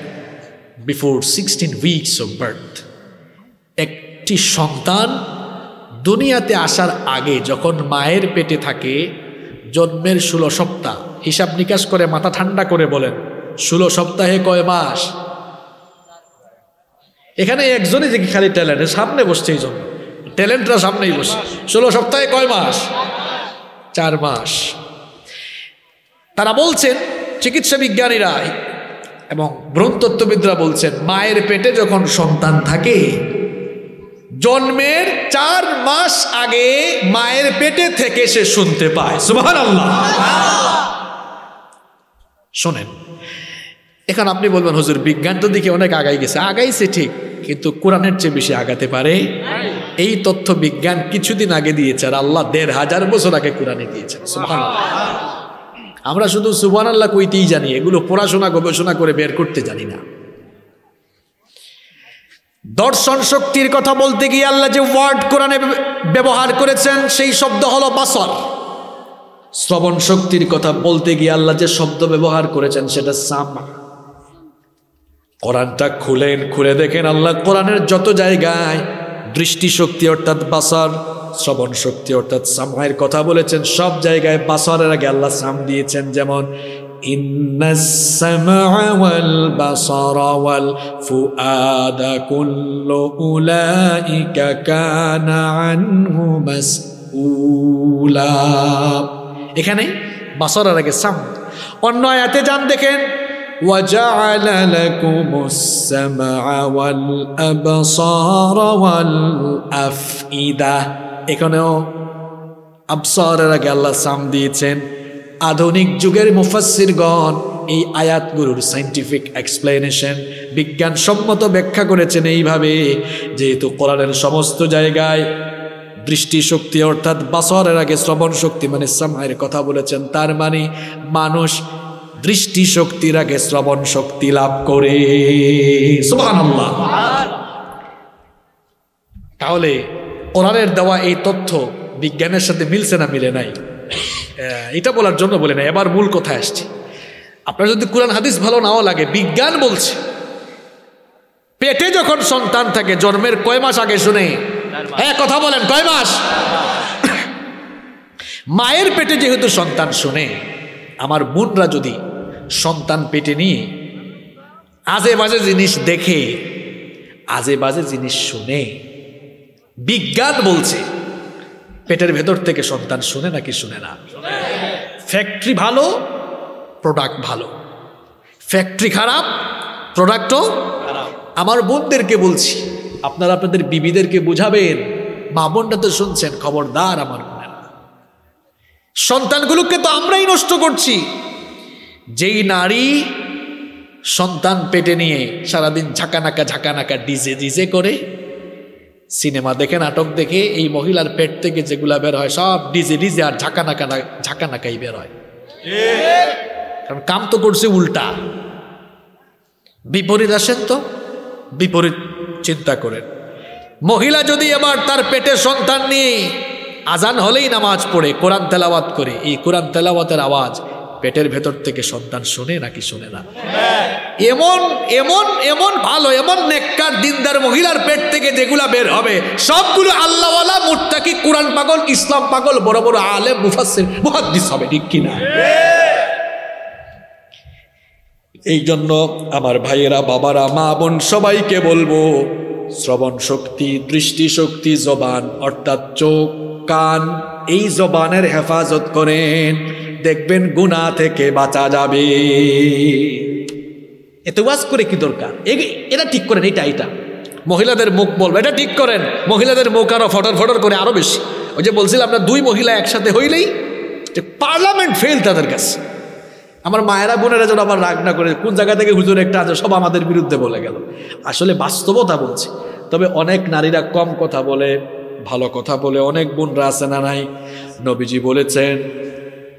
before sixteen weeks of birth একটি সন্তান দুনিয়াতে আসার আগে যখন মায়ের পেটে থাকে, জন্মের ষোলো সপ্তাহ। হিসাব নিকাশ করে মাথা ঠান্ডা করে বলেন, ষোলো সপ্তাহে কয় মাস? এখানে একজনই যে খালি ট্যালেন্ট সামনে বসছে এই জন্য। ট্যালেন্টরা সামনেই বসে ষোলো সপ্তাহে কয় মাস? চার মাস। তারা বলছেন, চিকিৎসা বিজ্ঞানীরা এবং ভ্রূণতত্ত্ববিদরা বলছেন, মায়ের পেটে যখন সন্তান থাকে, জন্মের চার মাস আগে মায়ের পেটে থেকে সে শুনতে পায়। সুবাহ আল্লাহ শোনেন, এখন আপনি বলবেন, হুজুর, বিজ্ঞান তো দিকে অনেক আগাই গেছে। আগাইছে ঠিক। কিন্তু কোরআনের চেয়ে বেশি আগাতে পারে? এই তথ্য বিজ্ঞান কিছুদিন আগে দিয়েছে আর আল্লাহ দেড় হাজার বছর আগে কোরআনে দিয়েছেন। আমরা শুধু সুবান আল্লাহ কইতেই জানি এগুলো পড়াশোনা গবেষণা করে বের করতে জানি না। দর্শন শক্তির কথা বলতে গিয়ে আল্লাহ যে ওয়ার্ড কোরআনে ব্যবহার করেছেন সেই শব্দ হলো বাসর। শ্রবণ শক্তির কথা বলতে গিয়ে আল্লাহ যে শব্দ ব্যবহার করেছেন সেটা সামা। কোরআনটা খুলেন, খুলে দেখেন আল্লাহ কোরআনের যত জায়গায় দৃষ্টিশক্তি অর্থাৎ বাসার, শ্রবণ শক্তি অর্থাৎ সামায়ের কথা বলেছেন, সব জায়গায় বাসারের আগে আল্লাহ সাম দিয়েছেন, যেমন এখানে বাসরার আগে সাম। অন্য আয়াতে যান দেখেন وجعل لكم السمع والأبصار والأفئدة এখানেও আবসরের আগে আল্লাহ সাম দিয়েছেন আধুনিক যুগের মুফাসিরগণ এই আয়াতগুলোর সাইন্টিফিক এক্সপ্লেনেশন বিজ্ঞানসম্মত ব্যাখ্যা করেছেন এইভাবে যেহেতু কোরআনের সমস্ত জায়গায় দৃষ্টিশক্তি অর্থাৎ বাসরের আগে শ্রবণ শক্তি মানে সামায়ের কথা বলেছেন তার মানে মানুষ দৃষ্টিশক্তির আগে শ্রবণ শক্তি লাভ করে। তাহলে কোরআনের দেওয়া এই তথ্য বিজ্ঞানের সাথে মিলছে না মিলে নাই? এটা বলার জন্য বলে না এবার মূল কোথায় আসছে। আপনার যদি কোরআন হাদিস ভালো নাও লাগে, বিজ্ঞান বলছে, পেটে যখন সন্তান থাকে, জন্মের কয় মাস আগে শুনে? হ্যাঁ কথা বলেন, কয় মাস? মায়ের পেটে যেহেতু সন্তান শুনে, আমার বোনরা যদি সন্তান পেটে নিয়ে আজে বাজে জিনিস দেখে আজে বাজে জিনিস শুনে, বিজ্ঞান বলছে, পেটের ভেতর থেকে সন্তান শুনে নাকি শুনে না? ফ্যাক্টরি ভালো প্রোডাক্ট ভালো। ফ্যাক্টরি খারাপ প্রোডাক্টও আমার বোনদেরকে বলছি, আপনারা আপনাদের বিবিদেরকে বুঝাবেন, মা বোনটা তো শুনছেন, খবরদার আমার সন্তানগুলোকে তো আমরাই নষ্ট করছি। যেই নারী সন্তান পেটে নিয়ে সারাদিন ঝাঁকানাকা ঝাঁকানাকা ডিজে ডিজে করে সিনেমা দেখে, নাটক দেখে, এই মহিলার পেট থেকে যেগুলা বের হয় সব ডিজে ডিজে আর ঝাঁকা নাকা ঝাঁকা নাকাই বের হয়। কারণ কাম তো করছে উল্টা। বিপরীত আসেন তো, বিপরীত চিন্তা করেন। মহিলা যদি এবার তার পেটে সন্তান নিয়ে আজান হলেই নামাজ পড়ে, কোরআন তেলাওয়াত করে, এই কোরআন তেলাওয়াতের আওয়াজ পেটের ভেতর থেকে সন্তান শোনে নাকি শোনে না? এমন এমন এমন ভালো, এমন নেককার দিনদার মহিলার পেট থেকে যেগুলা বের হবে, সবগুলো আল্লাহওয়ালা মুত্তাকি কোরআন পাগল, ইসলাম পাগল, বড় বড় আলে মুফাসসির, মুহাদ্দিস হবে, ঠিক কিনা? এই জন্য আমার ভাইয়েরা, বাবারা, মা, বোন, সবাইকে বলব, শ্রবণ শক্তি, দৃষ্টি শক্তি, জবান, অর্থাৎ চোখ, কান, এই জবানের হেফাজত করেন। দেখবেন গুণা থেকে বাঁচা যাবে। এত ওয়াজ করে কি দরকার? এটা ঠিক করেন, এটা এটা। মহিলাদের মুখ বলব, এটা ঠিক করেন। মহিলাদের মুখ আরও ফটর ফটর করে আরও বেশি। ওই যে বলছিলাম না, দুই মহিলা একসাথে হইলেই যে পার্লামেন্ট ফেল তাদের কাছে। আমার মায়েরা, বোনেরা যেন আবার রাগ না করে, কোন জায়গা থেকে হুজুর একটা আছে, সব আমাদের বিরুদ্ধে বলে গেল। আসলে বাস্তবতা বলছি। তবে অনেক নারীরা কম কথা বলে, ভালো কথা বলে, অনেক বোনরা আছে না নাই? নবীজি বলেছেন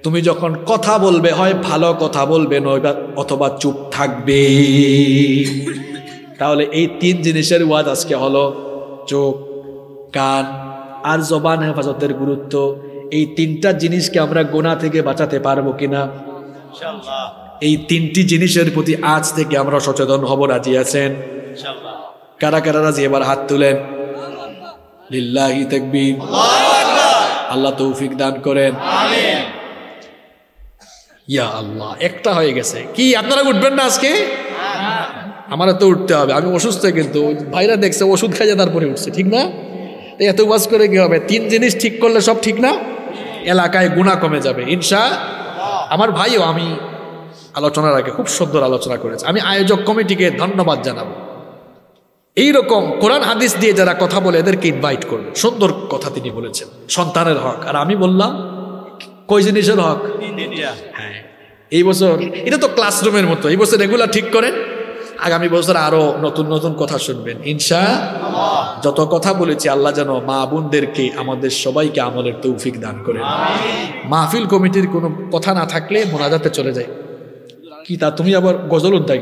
তুমি যখন কথা বলবে হয় ভালো কথা বলবে নয়বা অথবা চুপ থাকবে। তাহলে এই তিন জিনিসের ওয়াজ আজকে হলো চোখ কান আর জবান হেফাজতের গুরুত্ব। এই তিনটা জিনিসকে আমরা গোনা থেকে বাঁচাতে পারব কিনা? এই তিনটি জিনিসের প্রতি আজ থেকে আমরা সচেতন হব রাজি আছেন? কারা কারা রাজি? এবার হাত তুলেন। লিল্লাহি তাকবীর। আল্লাহ তৌফিক দান করেন। ইয়া আল্লাহ একটা হয়ে গেছে। কি আপনারা উঠবেন না আজকে? আমার তো উঠতে হবে আমি অসুস্থ কিন্তু ভাইরা দেখছে ওষুধ খাইয়ে তারপরে উঠছে ঠিক না? এত বাস করে কি হবে? তিন জিনিস ঠিক করলে সব ঠিক না? এলাকায় গুণা কমে যাবে ইনশা আমার ভাইও আমি আলোচনার আগে খুব সুন্দর আলোচনা করেছে। আমি আয়োজক কমিটিকে ধন্যবাদ জানাব। এইরকম কোরআন হাদিস দিয়ে যারা কথা বলে এদেরকে ইনভাইট করবে। সুন্দর কথা তিনি বলেছেন সন্তানের হক। আর আমি বললাম কই জিনিসের হক? হ্যাঁ এই বছর এটা তো ক্লাসরুমের মতো। এই বছর রেগুলার ঠিক করেন? আগামী বছর আরও নতুন নতুন কথা শুনবেন। ইনশা যত কথা বলেছি আল্লাহ যেন মা বোনদেরকে আমাদের সবাইকে আমলের তৌফিক দান করে মাহফিল কমিটির কোনো কথা না থাকলে মোনাজাতে চলে যায়। কি তা? তুমি আবার গজল উদ্দায়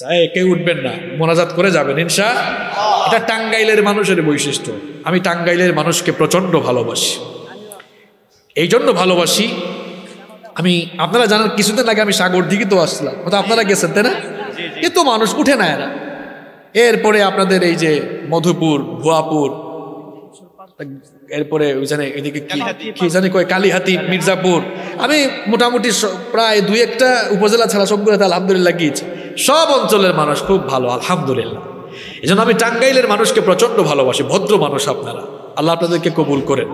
গীতা চাই কেউ উঠবেন না মোনাজাত করে যাবেন ইনশা এটা টাঙ্গাইলের মানুষের বৈশিষ্ট্য। আমি টাঙ্গাইলের মানুষকে প্রচণ্ড ভালোবাসি। এই জন্য ভালোবাসি। আমি আপনারা জানেন কিছুদিন আগে আমি সাগর দিকে তো আসলাম। হয়তো আপনারা গেছেন তাই না? এ তো মানুষ উঠে না এরা। এরপরে আপনাদের এই যে মধুপুর ভুয়াপুর এরপরে ওই জানে এদিকে কি কি জানি কয়? কালীহাতি মির্জাপুর। আমি মোটামুটি প্রায় দুই একটা উপজেলা ছাড়া সবগুলোতে আলহামদুলিল্লাহ গিয়েছি। সব অঞ্চলের মানুষ খুব ভালো আলহামদুলিল্লাহ। এই জন্য আমি টাঙ্গাইলের মানুষকে প্রচণ্ড ভালোবাসি ভদ্র মানুষ আপনারা। আল্লাহ আপনাদেরকে কবুল করেন।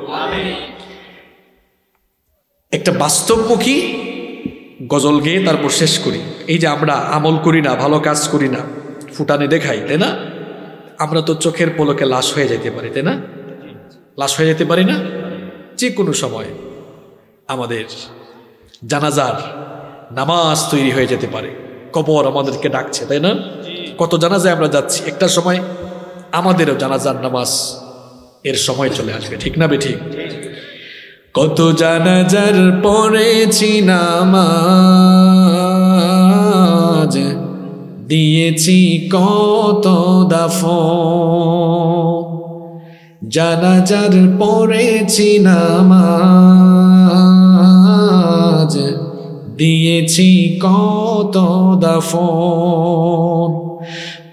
একটা বাস্তবমুখী গজল গেয়ে তারপর শেষ করি। এই যে আমরা আমল করি না ভালো কাজ করি না ফুটানি দেখাই তাই না? আমরা তো চোখের পলকে লাশ হয়ে যেতে পারি তাই না? লাশ হয়ে যেতে পারি না? যে কোনো সময় আমাদের জানাজার নামাজ তৈরি হয়ে যেতে পারে। কবর আমাদেরকে ডাকছে তাই না? কত জানাজায় আমরা যাচ্ছি। একটা সময় আমাদেরও জানাজার নামাজ এর সময় চলে আসবে ঠিক না বে ঠিক কত জানাজার পড়েছি নামাজ দিয়েছি কত দাফ জানাজার পড়েছি নামাজ দিয়েছি কত দাফ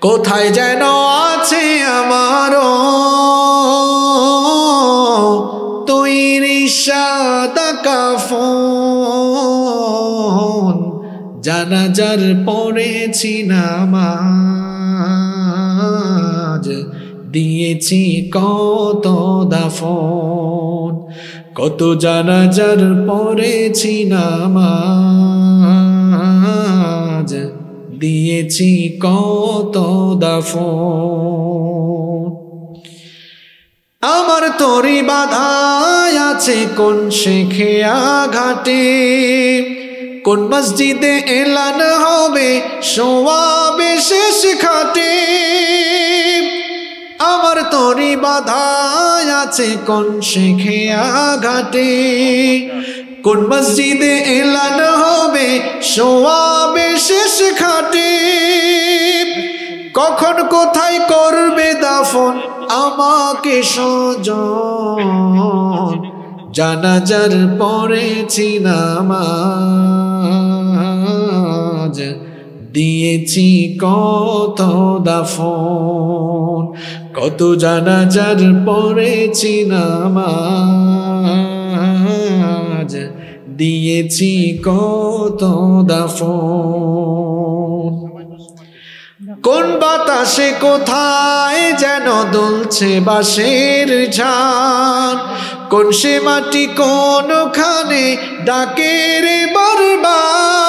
কোথায় যেন আছে আমারও তৈরি কাফন। জানাজার পড়েছি নামাজ দিয়েছি কত দাফন, কত জানাজার পড়েছি নামাজ, দিয়েছি কত দাফন। আমার তরি বাধায় আছে কোন শেখে ঘাটে কোন মসজিদে এলান হবে সোয়াবে শেষ খাটে আমার তরি বাধায় আছে কোন শেখে ঘাটে কোন মসজিদে এলান হবে সোয়াবে শেষ খাটে? কখন কোথায় করবে দাফন আমাকে সজন জানাজার পড়েছি নামাজ, দিয়েছি কত দাফন। কত জানা জানাজার পড়েছি নামাজ দিয়েছি কত দাফন। কোন বাতাসে কোথায় যেন দুলছে বাঁশের ঝান। কোন সে মাটি কোনখানে ডাকে রে বারবার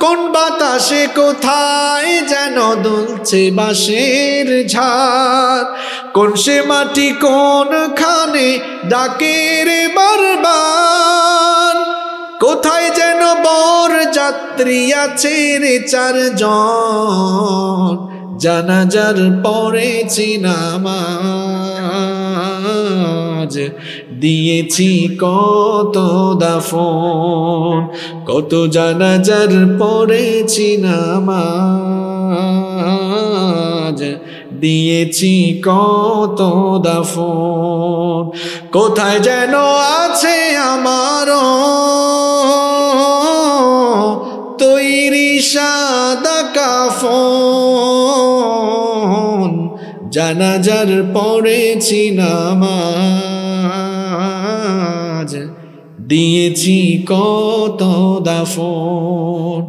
কোন বাতাসে কোথায় যেন দুলছে বাঁশের ঝাড়? কোন সে মাটি কোনখানে ডাকে রে বারবার? কোথায় যেন বর যাত্রী আছে রে চারজন? জানাজার পড়েছি নামাজ দিয়েছি কত দাফন, কত জানাজার পড়েছি নামাজ। দিয়েছি কত দাফন, কোথায় যেন আছে আমার তৈরি সাদা কাফন। জানাজার পড়েছি নামাজ। দিয়েছি কত দাফন,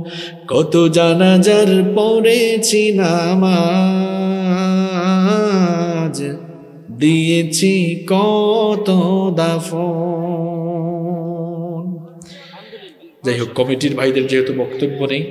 কত জানাজার পড়েছি নামাজ, দিয়েছি কত দাফন। যাই হোক, কমিটির ভাইদের যেহেতু বক্তব্য নেই